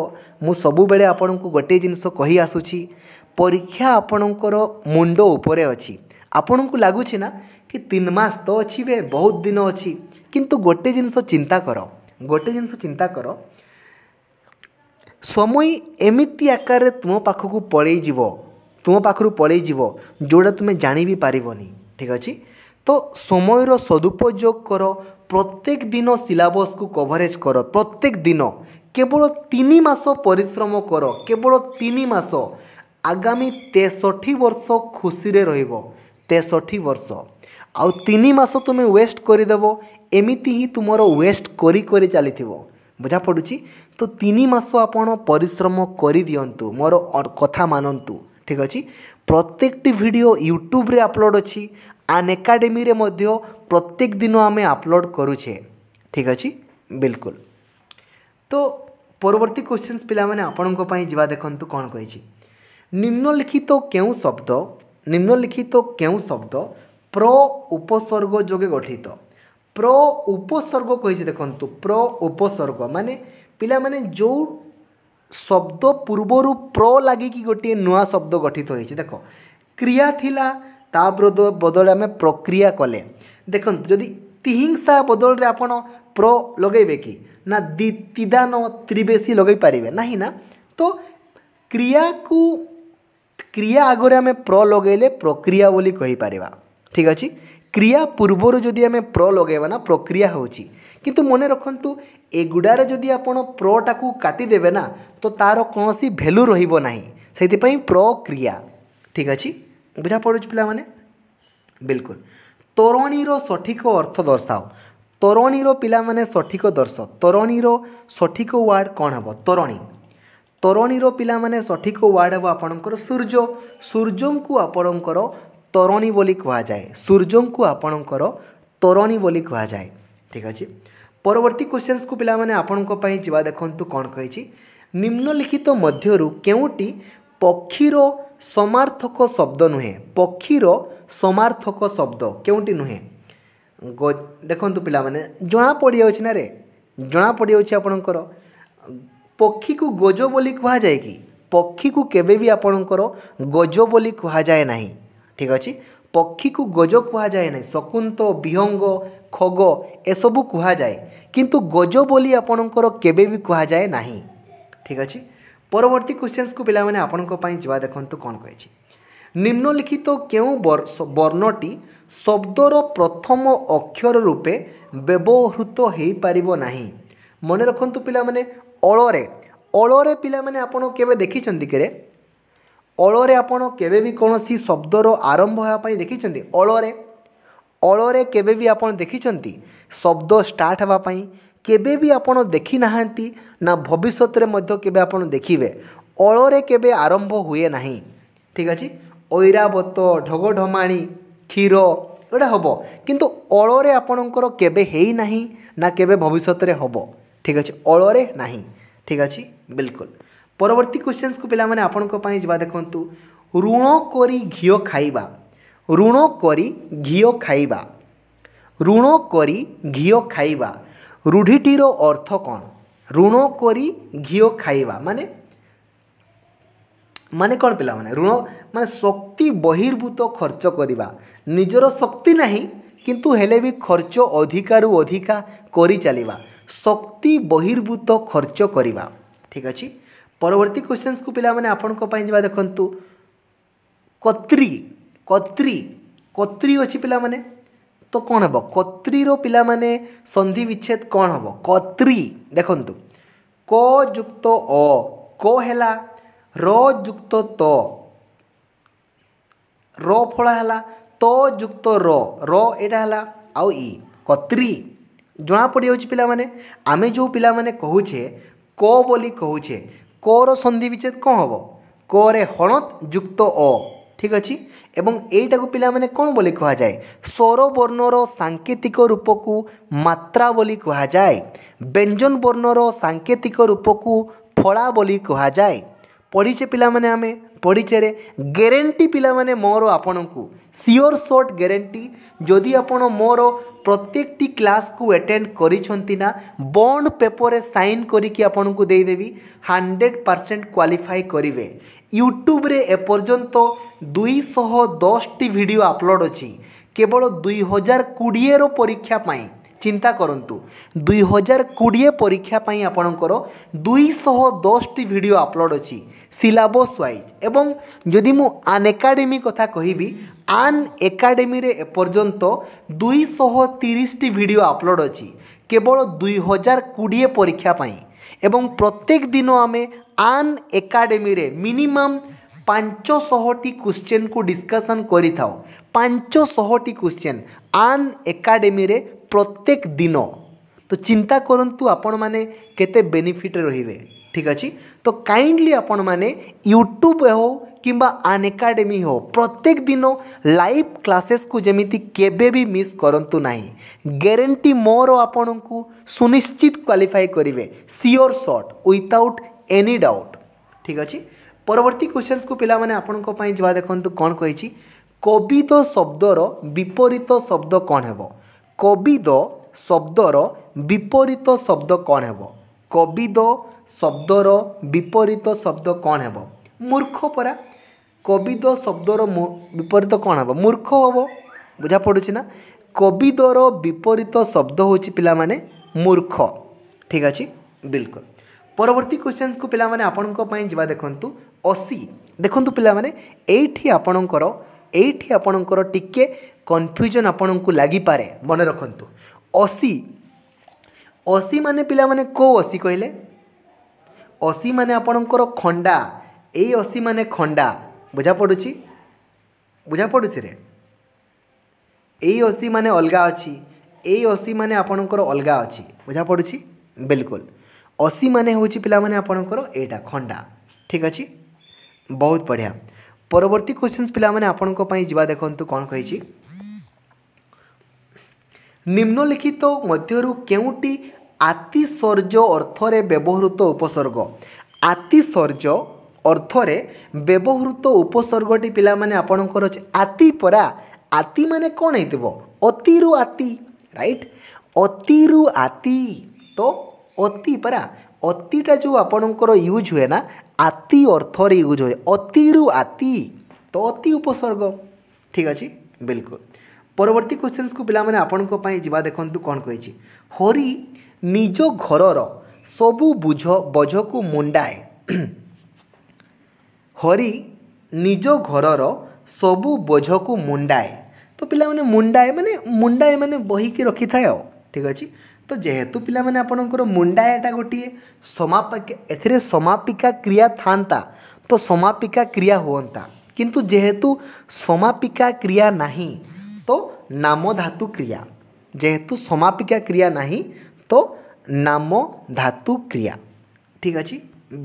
ମୁଁ ସବୁବେଳେ ଆପଣଙ୍କୁ ଗୋଟିଏ ଜିନିଷ କହି ଆସୁଛି ପରୀକ୍ଷା ଆପଣଙ୍କର ମୁଣ୍ଡ ଉପରେ ଅଛି ଆପଣଙ୍କୁ ଲାଗୁଛି ନା କି ତିନି ମାସ ତ ଅଛି ବେ ବହୁତ ଦିନ ଅଛି କିନ୍ତୁ ଗୋଟେ ଜିନିଷ ଚିନ୍ତା କର ଗୋଟେ ଜିନିଷ ଚିନ୍ତା କର ସମୟ ଏମିତି ଆକାରରେ ତୁମ ପାଖକୁ ପଳେଇଯିବ ତୁମ ପାଖରୁ ପଳେଇଯିବ ଯେଉଁଟା ତୁମେ ଜାଣି ବି ପାରିବନି ଠିକ୍ ଅଛି ତ ସମୟର ସଦୁପଯୋଗ କର ପ୍ରତ୍ୟେକ ଦିନ ସିଲାବସ୍କୁ କଭରେଜ୍ କର ପ୍ରତ୍ୟେକ ଦିନ କେବଳ ତିନି ମାସ ପରିଶ୍ରମ କର କେବଳ ତିନି ମାସ ଆଗାମୀ ତେଷଠି ବର୍ଷ ଖୁସିରେ ରହିବ ତେଷଠି ବର୍ଷ ଆଉ ତିନି ମାସ ତୁମେ ୱେଷ୍ଟ କରିଦେବ ଏମିତି ହିଁ ତୁମର ୱେଷ୍ଟ କରି କରି ଚାଲିଥିବ ବୁଝା ପଡ଼ୁଛି ତ ତିନି ମାସ ଆପଣ ପରିଶ୍ରମ କରିଦିଅନ୍ତୁ ମୋର କଥା ମାନନ୍ତୁ ଠିକ୍ ଅଛି ପ୍ରତ୍ୟେକଟି ଭିଡ଼ିଓ ୟୁଟ୍ୟୁବ୍ରେ ଅପଲୋଡ଼୍ ଅଛି ଆନ୍ ଏକାଡ଼େମୀରେ ମଧ୍ୟ ପ୍ରତ୍ୟେକ ଦିନ ଆମେ ଅପଲୋଡ଼୍ କରୁଛେ ଠିକ୍ ଅଛି ବିଲକୁଲ ତ ପରବର୍ତ୍ତୀ କୋଶ୍ଚିନ୍ସ ପିଲାମାନେ ଆପଣଙ୍କ ପାଇଁ ଯିବା ଦେଖନ୍ତୁ କ'ଣ କହିଛି ନିମ୍ନଲିଖିତ କେଉଁ ଶବ୍ଦ ନିମ୍ନଲିଖିତ କେଉଁ ଶବ୍ଦ ପ୍ର ଉପସର୍ଗ ଯୋଗେ ଗଠିତ ପ୍ର ଉପସର୍ଗ କହିଛି ଦେଖନ୍ତୁ ପ୍ର ଉପସର୍ଗ ମାନେ ପିଲାମାନେ ଯେଉଁ ଶବ୍ଦ ପୂର୍ବରୁ ପ୍ର ଲାଗିକି ଗୋଟିଏ ନୂଆ ଶବ୍ଦ ଗଠିତ ହୋଇଛି ଦେଖ କ୍ରିୟା ଥିଲା ତା ବଦଳରେ ଆମେ ପ୍ରକ୍ରିୟା କଲେ ଦେଖନ୍ତୁ ଯଦି ତିହିଂସା ବଦଳରେ ଆପଣ ପ୍ର ଲଗାଇବେ କି ନା ଦି ତିଦାନ ତ୍ରିବେଶୀ ଲଗାଇ ପାରିବେ ନାହିଁ ନା ତ କ୍ରିୟାକୁ କ୍ରିୟା ଆଗରେ ଆମେ ପ୍ର ଲଗାଇଲେ ପ୍ରକ୍ରିୟା ବୋଲି କହିପାରିବା ଠିକ୍ ଅଛି କ୍ରିୟା ପୂର୍ବରୁ ଯଦି ଆମେ ପ୍ର ଲଗାଇବା ନା ପ୍ରକ୍ରିୟା ହେଉଛି କିନ୍ତୁ ମନେ ରଖନ୍ତୁ ଏଗୁଡ଼ାରେ ଯଦି ଆପଣ ପ୍ରଟାକୁ କାଟିଦେବେ ନା ତ ତା'ର କୌଣସି ଭ୍ୟାଲୁ ରହିବ ନାହିଁ ସେଥିପାଇଁ ପ୍ରକ୍ରିୟା ଠିକ୍ ଅଛି ବୁଝା ପଡ଼ୁଛି ପିଲାମାନେ ବିଲକୁଲ ତୋରଣୀର ସଠିକ ଅର୍ଥ ଦର୍ଶାଅ ତୋରଣୀର ପିଲାମାନେ ସଠିକ ଦର୍ଶ ତୋରଣୀର ସଠିକ ୱାର୍ଡ଼ କ'ଣ ହେବ ତୋରଣୀ ତୋରଣୀର ପିଲାମାନେ ସଠିକ ୱାର୍ଡ଼ ହେବ ଆପଣଙ୍କର ସୂର୍ଯ୍ୟ ସୂର୍ଯ୍ୟଙ୍କୁ ଆପଣଙ୍କର ତୋରଣୀ ବୋଲି କୁହାଯାଏ ସୂର୍ଯ୍ୟଙ୍କୁ ଆପଣଙ୍କର ତୋରଣୀ ବୋଲି କୁହାଯାଏ ଠିକ୍ ଅଛି ପରବର୍ତ୍ତୀ କ୍ୱେଶ୍ଚନ୍ସକୁ ପିଲାମାନେ ଆପଣଙ୍କ ପାଇଁ ଯିବା ଦେଖନ୍ତୁ କ'ଣ କହିଛି ନିମ୍ନଲିଖିତ ମଧ୍ୟରୁ କେଉଁଟି ପକ୍ଷୀର ସମାର୍ଥକ ଶବ୍ଦ ନୁହେଁ ପକ୍ଷୀର ସମାର୍ଥକ ଶବ୍ଦ କେଉଁଟି ନୁହେଁ ଦେଖନ୍ତୁ ପିଲାମାନେ ଜଣାପଡ଼ିଯାଉଛି ନା ରେ ଜଣାପଡ଼ିଯାଉଛି ଆପଣଙ୍କର ପକ୍ଷୀକୁ ଗଜ ବୋଲି କୁହାଯାଏ କି ପକ୍ଷୀକୁ କେବେ ବି ଆପଣଙ୍କର ଗଜ ବୋଲି କୁହାଯାଏ ନାହିଁ ଠିକ୍ ଅଛି ପକ୍ଷୀକୁ ଗଜ କୁହାଯାଏ ନାହିଁ ଶକୁନ୍ତ ବିହଙ୍ଗ ଖଗ ଏସବୁ କୁହାଯାଏ କିନ୍ତୁ ଗୋଜ ବୋଲି ଆପଣଙ୍କର କେବେ ବି କୁହାଯାଏ ନାହିଁ ଠିକ୍ ଅଛି ପରବର୍ତ୍ତୀ କ୍ୱେଶ୍ଚନ୍ସକୁ ପିଲାମାନେ ଆପଣଙ୍କ ପାଇଁ ଯିବା ଦେଖନ୍ତୁ କ'ଣ କହିଛି ନିମ୍ନଲିଖିତ କେଉଁ ବର୍ଣ୍ଣଟି ଶବ୍ଦର ପ୍ରଥମ ଅକ୍ଷର ରୂପେ ବ୍ୟବହୃତ ହୋଇପାରିବ ନାହିଁ ମନେ ରଖନ୍ତୁ ପିଲାମାନେ ଅଳରେ ଅଳରେ ପିଲାମାନେ ଆପଣ କେବେ ଦେଖିଛନ୍ତି କେରେ ଅଳରେ ଆପଣ କେବେ ବି କୌଣସି ଶବ୍ଦର ଆରମ୍ଭ ହେବା ପାଇଁ ଦେଖିଛନ୍ତି ଅଳରେ ଅଳରେ କେବେ ବି ଆପଣ ଦେଖିଛନ୍ତି ଶବ୍ଦ ଷ୍ଟାର୍ଟ ହେବା ପାଇଁ କେବେ ବି ଆପଣ ଦେଖିନାହାନ୍ତି ନା ଭବିଷ୍ୟତରେ ମଧ୍ୟ କେବେ ଆପଣ ଦେଖିବେ ଅଳରେ କେବେ ଆରମ୍ଭ ହୁଏ ନାହିଁ ଠିକ୍ ଅଛି ଐରାବତ ଢଗଢ଼ମାଣି କ୍ଷୀର ଏଗୁଡ଼ା ହେବ କିନ୍ତୁ ଅଳରେ ଆପଣଙ୍କର କେବେ ହେଇନାହିଁ ନା କେବେ ଭବିଷ୍ୟତରେ ହେବ ଠିକ୍ ଅଛି ଅଳରେ ନାହିଁ ଠିକ୍ ଅଛି ବିଲକୁଲ ପରବର୍ତ୍ତୀ କ୍ୱେଶ୍ଚନ୍ସକୁ ପିଲାମାନେ ଆପଣଙ୍କ ପାଇଁ ଯିବା ଦେଖନ୍ତୁ ଋଣ କରି ଘିଅ ଖାଇବା ଋଣ କରି ଘିଅ ଖାଇବା ଋଣ କରି ଘିଅ ଖାଇବା ରୂଢ଼ିଟିର ଅର୍ଥ କ'ଣ ଋଣ କରି ଘିଅ ଖାଇବା ମାନେ ମାନେ କ'ଣ ପିଲାମାନେ ଋଣ ମାନେ ଶକ୍ତି ବହିର୍ଭୂତ ଖର୍ଚ୍ଚ କରିବା ନିଜର ଶକ୍ତି ନାହିଁ କିନ୍ତୁ ହେଲେ ବି ଖର୍ଚ୍ଚ ଅଧିକାରୁ ଅଧିକା କରି ଚାଲିବା ଶକ୍ତି ବହିର୍ଭୂତ ଖର୍ଚ୍ଚ କରିବା ଠିକ୍ ଅଛି ପରବର୍ତ୍ତୀ କ୍ୱେଶ୍ଚନ୍ସକୁ ପିଲାମାନେ ଆପଣଙ୍କ ପାଇଁ ଯିବା ଦେଖନ୍ତୁ କତ୍ରି କତ୍ରି କତ୍ରି ଅଛି ପିଲାମାନେ তো କ'ଣ ହେବ କତ୍ରିର ପିଲାମାନେ ସନ୍ଧି ବିଚ୍ଛେଦ କ'ଣ ହେବ କତ୍ରି ଦେଖନ୍ତୁ କ ଯୁକ୍ତ ଅ କ ହେଲା ର ଯୁକ୍ତ ତ ର ଫଳା ହେଲା ତ ଯୁକ୍ତ ର ର ଏଇଟା ହେଲା ଆଉ ଇ କତ୍ରି ଜଣାପଡ଼ିଯାଉଛି ପିଲାମାନେ ଆମେ ଯେଉଁ ପିଲାମାନେ କହୁଛେ କ ବୋଲି କହୁଛେ କର ସନ୍ଧି ବିଚ୍ଛେଦ କ'ଣ ହେବ କରେ ହଣତ ଯୁକ୍ତ ଅ ঠিক ଅଛି ଏବଂ ଏଇଟାକୁ ପିଲାମାନେ କ'ଣ ବୋଲି କୁହାଯାଏ ସ୍ୱର ବର୍ଣ୍ଣର ସାଙ୍କେତିକ ରୂପକୁ ମାତ୍ରା ବୋଲି କୁହାଯାଏ ବ୍ୟଞ୍ଜନ ବର୍ଣ୍ଣର ସାଙ୍କେତିକ ରୂପକୁ ଫଳା ବୋଲି କୁହାଯାଏ ପଢ଼ିଛେ ପିଲାମାନେ ଆମେ ପଢ଼ିଛେରେ ଗ୍ୟାରେଣ୍ଟି ପିଲାମାନେ ମୋର ଆପଣଙ୍କୁ ସିଓର ସର୍ଟ ଗ୍ୟାରେଣ୍ଟି ଯଦି ଆପଣ ମୋର ପ୍ରତ୍ୟେକଟି କ୍ଲାସ୍କୁ ଆଟେଣ୍ଡ କରିଛନ୍ତି ନା ବଣ୍ଡ ପେପରରେ ସାଇନ୍ କରିକି ଆପଣଙ୍କୁ ଦେଇଦେବି ହଣ୍ଡ୍ରେଡ଼ ପରସେଣ୍ଟ କ୍ୱାଲିଫାଇ କରିବେ ୟୁଟ୍ୟୁବ୍ରେ ଏପର୍ଯ୍ୟନ୍ତ ଦୁଇଶହ ଦଶଟି ଭିଡ଼ିଓ ଅପଲୋଡ଼୍ ଅଛି କେବଳ ଦୁଇ ହଜାର କୋଡ଼ିଏର ପରୀକ୍ଷା ପାଇଁ ଚିନ୍ତା କରନ୍ତୁ ଦୁଇ ହଜାର କୋଡ଼ିଏ ପରୀକ୍ଷା ପାଇଁ ଆପଣଙ୍କର ଦୁଇଶହ ଦଶଟି ଭିଡ଼ିଓ ଅପଲୋଡ଼୍ ଅଛି ସିଲାବସ୍ ୱାଇଜ୍ ଏବଂ ଯଦି ମୁଁ ଆନ୍ ଏକାଡେମୀ କଥା କହିବି ଆନ୍ ଏକାଡେମୀରେ ଏପର୍ଯ୍ୟନ୍ତ ଦୁଇଶହ ତିରିଶଟି ଭିଡ଼ିଓ ଅପଲୋଡ଼୍ ଅଛି କେବଳ ଦୁଇ ହଜାର କୋଡ଼ିଏ ପରୀକ୍ଷା ପାଇଁ ଏବଂ ପ୍ରତ୍ୟେକ ଦିନ ଆମେ ଆନ୍ ଏକାଡ଼େମୀରେ ମିନିମମ୍ ପାଞ୍ଚଶହଟି କୋଶ୍ଚେନ୍କୁ ଡିସ୍କସନ୍ କରିଥାଉ ପାଞ୍ଚଶହଟି କୋଶ୍ଚେନ୍ ଆନ୍ ଏକାଡ଼େମୀରେ ପ୍ରତ୍ୟେକ ଦିନ ତ ଚିନ୍ତା କରନ୍ତୁ ଆପଣମାନେ କେତେ ବେନିଫିଟ୍ରେ ରହିବେ ঠিক ଅଛି ତ କାଇଣ୍ଡଲି ଆପଣମାନେ ୟୁଟ୍ୟୁବ୍ ହେଉ କିମ୍ବା ଆନ୍ ଏକାଡ଼େମୀ ହେଉ ପ୍ରତ୍ୟେକ ଦିନ ଲାଇଭ୍ କ୍ଲାସେସ୍କୁ ଯେମିତି କେବେ ବି ମିସ୍ କରନ୍ତୁ ନାହିଁ ଗ୍ୟାରେଣ୍ଟି ମୋର ଆପଣଙ୍କୁ ସୁନିଶ୍ଚିତ କ୍ୱାଲିଫାଏ କରିବେ sure shot without any doubt ଠିକ୍ ଅଛି ପରବର୍ତ୍ତୀ କ୍ୱେଶ୍ଚନ୍ସକୁ ପିଲାମାନେ ଆପଣଙ୍କ ପାଇଁ ଯିବା ଦେଖନ୍ତୁ କ'ଣ କହିଛି କବିଦ ଶବ୍ଦର ବିପରୀତ ଶବ୍ଦ କ'ଣ ହେବ କବିଦ ଶବ୍ଦର ବିପରୀତ ଶବ୍ଦ କ'ଣ ହେବ କବିଦ ଶବ୍ଦର ବିପରୀତ ଶବ୍ଦ କ'ଣ ହେବ ମୂର୍ଖ ପରା କବିଦ ଶବ୍ଦର ବିପରୀତ କ'ଣ ହେବ ମୂର୍ଖ ହେବ ବୁଝା ପଡ଼ୁଛି ନା କବିଦର ବିପରୀତ ଶବ୍ଦ ହେଉଛି ପିଲାମାନେ ମୂର୍ଖ ଠିକ୍ ଅଛି ବିଲକୁଲ ପରବର୍ତ୍ତୀ କ୍ୱେଶ୍ଚନ୍ସକୁ ପିଲାମାନେ ଆପଣଙ୍କ ପାଇଁ ଯିବା ଦେଖନ୍ତୁ ଅଶି ଦେଖନ୍ତୁ ପିଲାମାନେ ଏଇଠି ଆପଣଙ୍କର ଏଇଠି ଆପଣଙ୍କର ଟିକେ କନଫ୍ୟୁଜନ୍ ଆପଣଙ୍କୁ ଲାଗିପାରେ ମନେ ରଖନ୍ତୁ ଅଶି ଅସିମାନେ ପିଲାମାନେ କେଉଁ ଅସି କହିଲେ ଅସିମାନେ ଆପଣଙ୍କର ଖଣ୍ଡା ଏଇ ଅସିମାନେ ଖଣ୍ଡା ବୁଝାପଡ଼ୁଛି ବୁଝାପଡ଼ୁଛିରେ ଏଇ ଅସିମାନେ ଅଲଗା ଅଛି ଏଇ ଅସିମାନେ ଆପଣଙ୍କର ଅଲଗା ଅଛି ବୁଝାପଡ଼ୁଛି ବିଲକୁଲ ଅସିମାନେ ହେଉଛି ପିଲାମାନେ ଆପଣଙ୍କର ଏଇଟା ଖଣ୍ଡା ଠିକ୍ ଅଛି ବହୁତ ବଢ଼ିଆ ପରବର୍ତ୍ତୀ କ୍ୱେଶ୍ଚିନ୍ସ ପିଲାମାନେ ଆପଣଙ୍କ ପାଇଁ ଯିବା ଦେଖନ୍ତୁ କ'ଣ କହିଛି ନିମ୍ନଲିଖିତ ମଧ୍ୟରୁ କେଉଁଟି ଆତିଶର୍ଯ୍ୟ ଅର୍ଥରେ ବ୍ୟବହୃତ ଉପସର୍ଗ ଆତିଶର୍ଯ୍ୟ ଅର୍ଥରେ ବ୍ୟବହୃତ ଉପସର୍ଗଟି ପିଲାମାନେ ଆପଣଙ୍କର ଅଛି ଆତି ପରା ଆତି ମାନେ କ'ଣ ହେଇଥିବ ଅତିରୁ ଆତି ରାଇଟ୍ ଅତିରୁ ଆତି ତ ଅତି ପରା ଅତିଟା ଯେଉଁ ଆପଣଙ୍କର ୟୁଜ୍ ହୁଏ ନା ଆତି ଅର୍ଥରେ ୟୁଜ୍ ହୁଏ ଅତିରୁ ଆତି ତ ଅତି ଉପସର୍ଗ ଠିକ୍ ଅଛି ବିଲକୁଲ ପରବର୍ତ୍ତୀ କୋଶ୍ଚିନ୍ସକୁ ପିଲାମାନେ ଆପଣଙ୍କ ପାଇଁ ଯିବା ଦେଖନ୍ତୁ କ'ଣ କହିଛି ହରି ନିଜ ଘରର ସବୁ ବୁଝ ବୋଝକୁ ମୁଣ୍ଡାଏ ହରି ନିଜ ଘରର ସବୁ ବୋଝକୁ ମୁଣ୍ଡାଏ ତ ପିଲାମାନେ ମୁଣ୍ଡାଏ ମାନେ ମୁଣ୍ଡାଏ ମାନେ ବହିକି ରଖିଥାଏ ଆଉ ଠିକ୍ ଅଛି ତ ଯେହେତୁ ପିଲାମାନେ ଆପଣଙ୍କର ମୁଣ୍ଡାଏ ଏଇଟା ଗୋଟିଏ ସମାପିକା ଏଥିରେ ସମାପିକା କ୍ରିୟା ଥାନ୍ତା ତ ସମାପିକା କ୍ରିୟା ହୁଅନ୍ତା କିନ୍ତୁ ଯେହେତୁ ସମାପିକା କ୍ରିୟା ନାହିଁ ନାମ ଧାତୁ କ୍ରିୟା ଯେହେତୁ ସମାପିକା କ୍ରିୟା ନାହିଁ ତ ନାମ ଧାତୁ କ୍ରିୟା ଠିକ୍ ଅଛି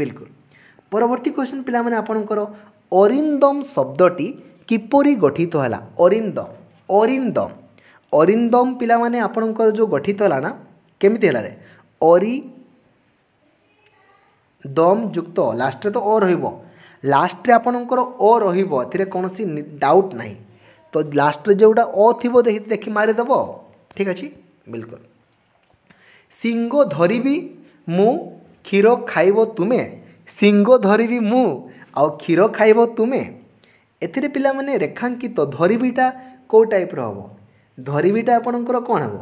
ବିଲକୁଲ ପରବର୍ତ୍ତୀ କ୍ୱେଶ୍ଚନ୍ ପିଲାମାନେ ଆପଣଙ୍କର ଅରିନ୍ଦମ ଶବ୍ଦଟି କିପରି ଗଠିତ ହେଲା ଅରିନ୍ଦମ ଅରିନ୍ଦମ ଅରିନ୍ଦମ ପିଲାମାନେ ଆପଣଙ୍କର ଯେଉଁ ଗଠିତ ହେଲା ନା କେମିତି ହେଲାରେ ଅରି ଦମ ଯୁକ୍ତ ଲାଷ୍ଟରେ ତ ଅ ରହିବ ଲାଷ୍ଟରେ ଆପଣଙ୍କର ଅ ରହିବ ଏଥିରେ କୌଣସି ଡାଉଟ୍ ନାହିଁ ତ ଲାଷ୍ଟରେ ଯେଉଁଟା ଅ ଥିବ ଦେଖି ଦେଖି ମାରିଦେବ ଠିକ୍ ଅଛି ବିଲକୁଲ ଶିଙ୍ଗ ଧରିବି ମୁଁ କ୍ଷୀର ଖାଇବ ତୁମେ ଶିଙ୍ଗ ଧରିବି ମୁଁ ଆଉ କ୍ଷୀର ଖାଇବ ତୁମେ ଏଥିରେ ପିଲାମାନେ ରେଖାଙ୍କିତ ଧରିବିଟା କେଉଁ ଟାଇପ୍ର ହେବ ଧରିବିଟା ଆପଣଙ୍କର କ'ଣ ହେବ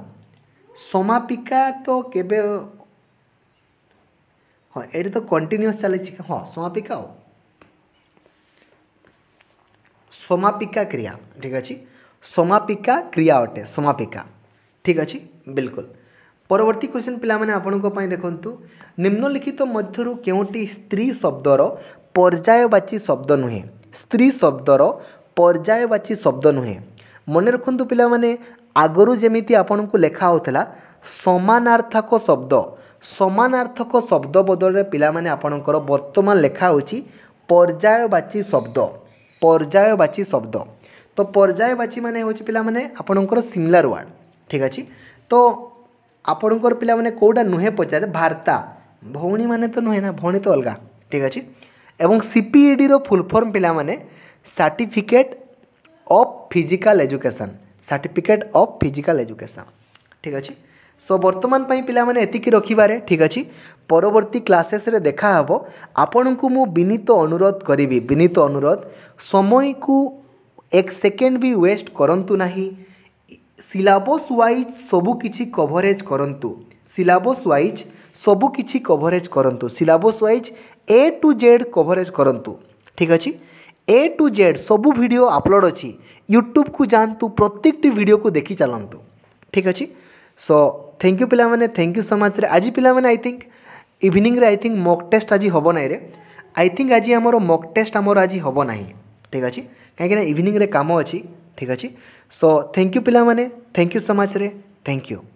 ସମାପିକା ତ କେବେ ହଁ ଏଇଟା ତ କଣ୍ଟିନ୍ୟୁଅସ୍ ଚାଲିଛି ହଁ ସମାପିକା ଆଉ ସମାପିକା କ୍ରିୟା ଠିକ୍ ଅଛି ସମାପିକା କ୍ରିୟା ଅଟେ ସମାପିକା ଠିକ୍ ଅଛି ବିଲକୁଲ ପରବର୍ତ୍ତୀ କ୍ୱେଶ୍ଚିନ୍ ପିଲାମାନେ ଆପଣଙ୍କ ପାଇଁ ଦେଖନ୍ତୁ ନିମ୍ନଲିଖିତ ମଧ୍ୟରୁ କେଉଁଟି ସ୍ତ୍ରୀ ଶବ୍ଦର ପର୍ଯ୍ୟାୟବାଚୀ ଶବ୍ଦ ନୁହେଁ ସ୍ତ୍ରୀ ଶବ୍ଦର ପର୍ଯ୍ୟାୟବାଚୀ ଶବ୍ଦ ନୁହେଁ ମନେ ରଖନ୍ତୁ ପିଲାମାନେ ଆଗରୁ ଯେମିତି ଆପଣଙ୍କୁ ଲେଖା ହେଉଥିଲା ସମାନାର୍ଥକ ଶବ୍ଦ ସମାନାର୍ଥକ ଶବ୍ଦ ବଦଳରେ ପିଲାମାନେ ଆପଣଙ୍କର ବର୍ତ୍ତମାନ ଲେଖା ହେଉଛି ପର୍ଯ୍ୟାୟବାଚୀ ଶବ୍ଦ ପର୍ଯ୍ୟାୟବାଚୀ ଶବ୍ଦ ତ ପର୍ଯ୍ୟାୟବାଚୀ ମାନେ ହେଉଛି ପିଲାମାନେ ଆପଣଙ୍କର ସିମିଲାର୍ ୱାର୍ଡ଼ ଠିକ୍ ଅଛି ତ ଆପଣଙ୍କର ପିଲାମାନେ କେଉଁଟା ନୁହେଁ ପଚାରେ ବାର୍ତ୍ତା ଭଉଣୀମାନେ ତ ନୁହେଁ ନା ଭଉଣୀ ତ ଅଲଗା ଠିକ୍ ଅଛି ଏବଂ ସିପିଇଡ଼ିର ଫୁଲ୍ ଫର୍ମ ପିଲାମାନେ certificate of physical education certificate of physical education ଠିକ୍ ଅଛି ସୋ ବର୍ତ୍ତମାନ ପାଇଁ ପିଲାମାନେ ଏତିକି ରଖିବାରେ ଠିକ୍ ଅଛି ପରବର୍ତ୍ତୀ କ୍ଲାସେସ୍ରେ ଦେଖାହେବ ଆପଣଙ୍କୁ ମୁଁ ବିନୀତ ଅନୁରୋଧ କରିବି ବିନୀତ ଅନୁରୋଧ ସମୟକୁ ଏକ ସେକେଣ୍ଡ ବି ୱେଷ୍ଟ କରନ୍ତୁ ନାହିଁ ସିଲାବସ୍ ୱାଇଜ୍ ସବୁକିଛି କଭରେଜ୍ କରନ୍ତୁ ସିଲାବସ୍ ୱାଇଜ୍ ସବୁକିଛି କଭରେଜ୍ କରନ୍ତୁ syllabus wise A to Z coverage କରନ୍ତୁ ଠିକ୍ ଅଛି ଏ ଟୁ ଜେଡ଼୍ ସବୁ ଭିଡ଼ିଓ ଅପଲୋଡ଼ ଅଛି ୟୁଟ୍ୟୁବ୍କୁ ଯାଆନ୍ତୁ ପ୍ରତ୍ୟେକଟି ଭିଡ଼ିଓକୁ ଦେଖି ଚାଲନ୍ତୁ ଠିକ୍ ଅଛି ସୋ থ্ୟାଙ୍କ ୟୁ ପିଲାମାନେ ଥ୍ୟାଙ୍କ ୟୁ ସୋ ମଚ୍ରେ ଆଜି ପିଲାମାନେ ଆଇ ଥିଙ୍କ ଇଭିନିଂରେ ଆଇ ଥିଙ୍କ ମକ୍ ଟେଷ୍ଟ ଆଜି ହେବ ନାହିଁରେ ଆଇ ଥିଙ୍କ ଆଜି ଆମର ମକ୍ ଟେଷ୍ଟ ଆମର ଆଜି ହେବ ନାହିଁ ଠିକ୍ ଅଛି କାହିଁକିନା ଇଭିନିଂରେ କାମ ଅଛି ଠିକ୍ ଅଛି ସୋ ଥ୍ୟାଙ୍କ ୟୁ ପିଲାମାନେ ଥ୍ୟାଙ୍କ ୟୁ ସୋ ମଚ୍ରେ ଥ୍ୟାଙ୍କ ୟୁ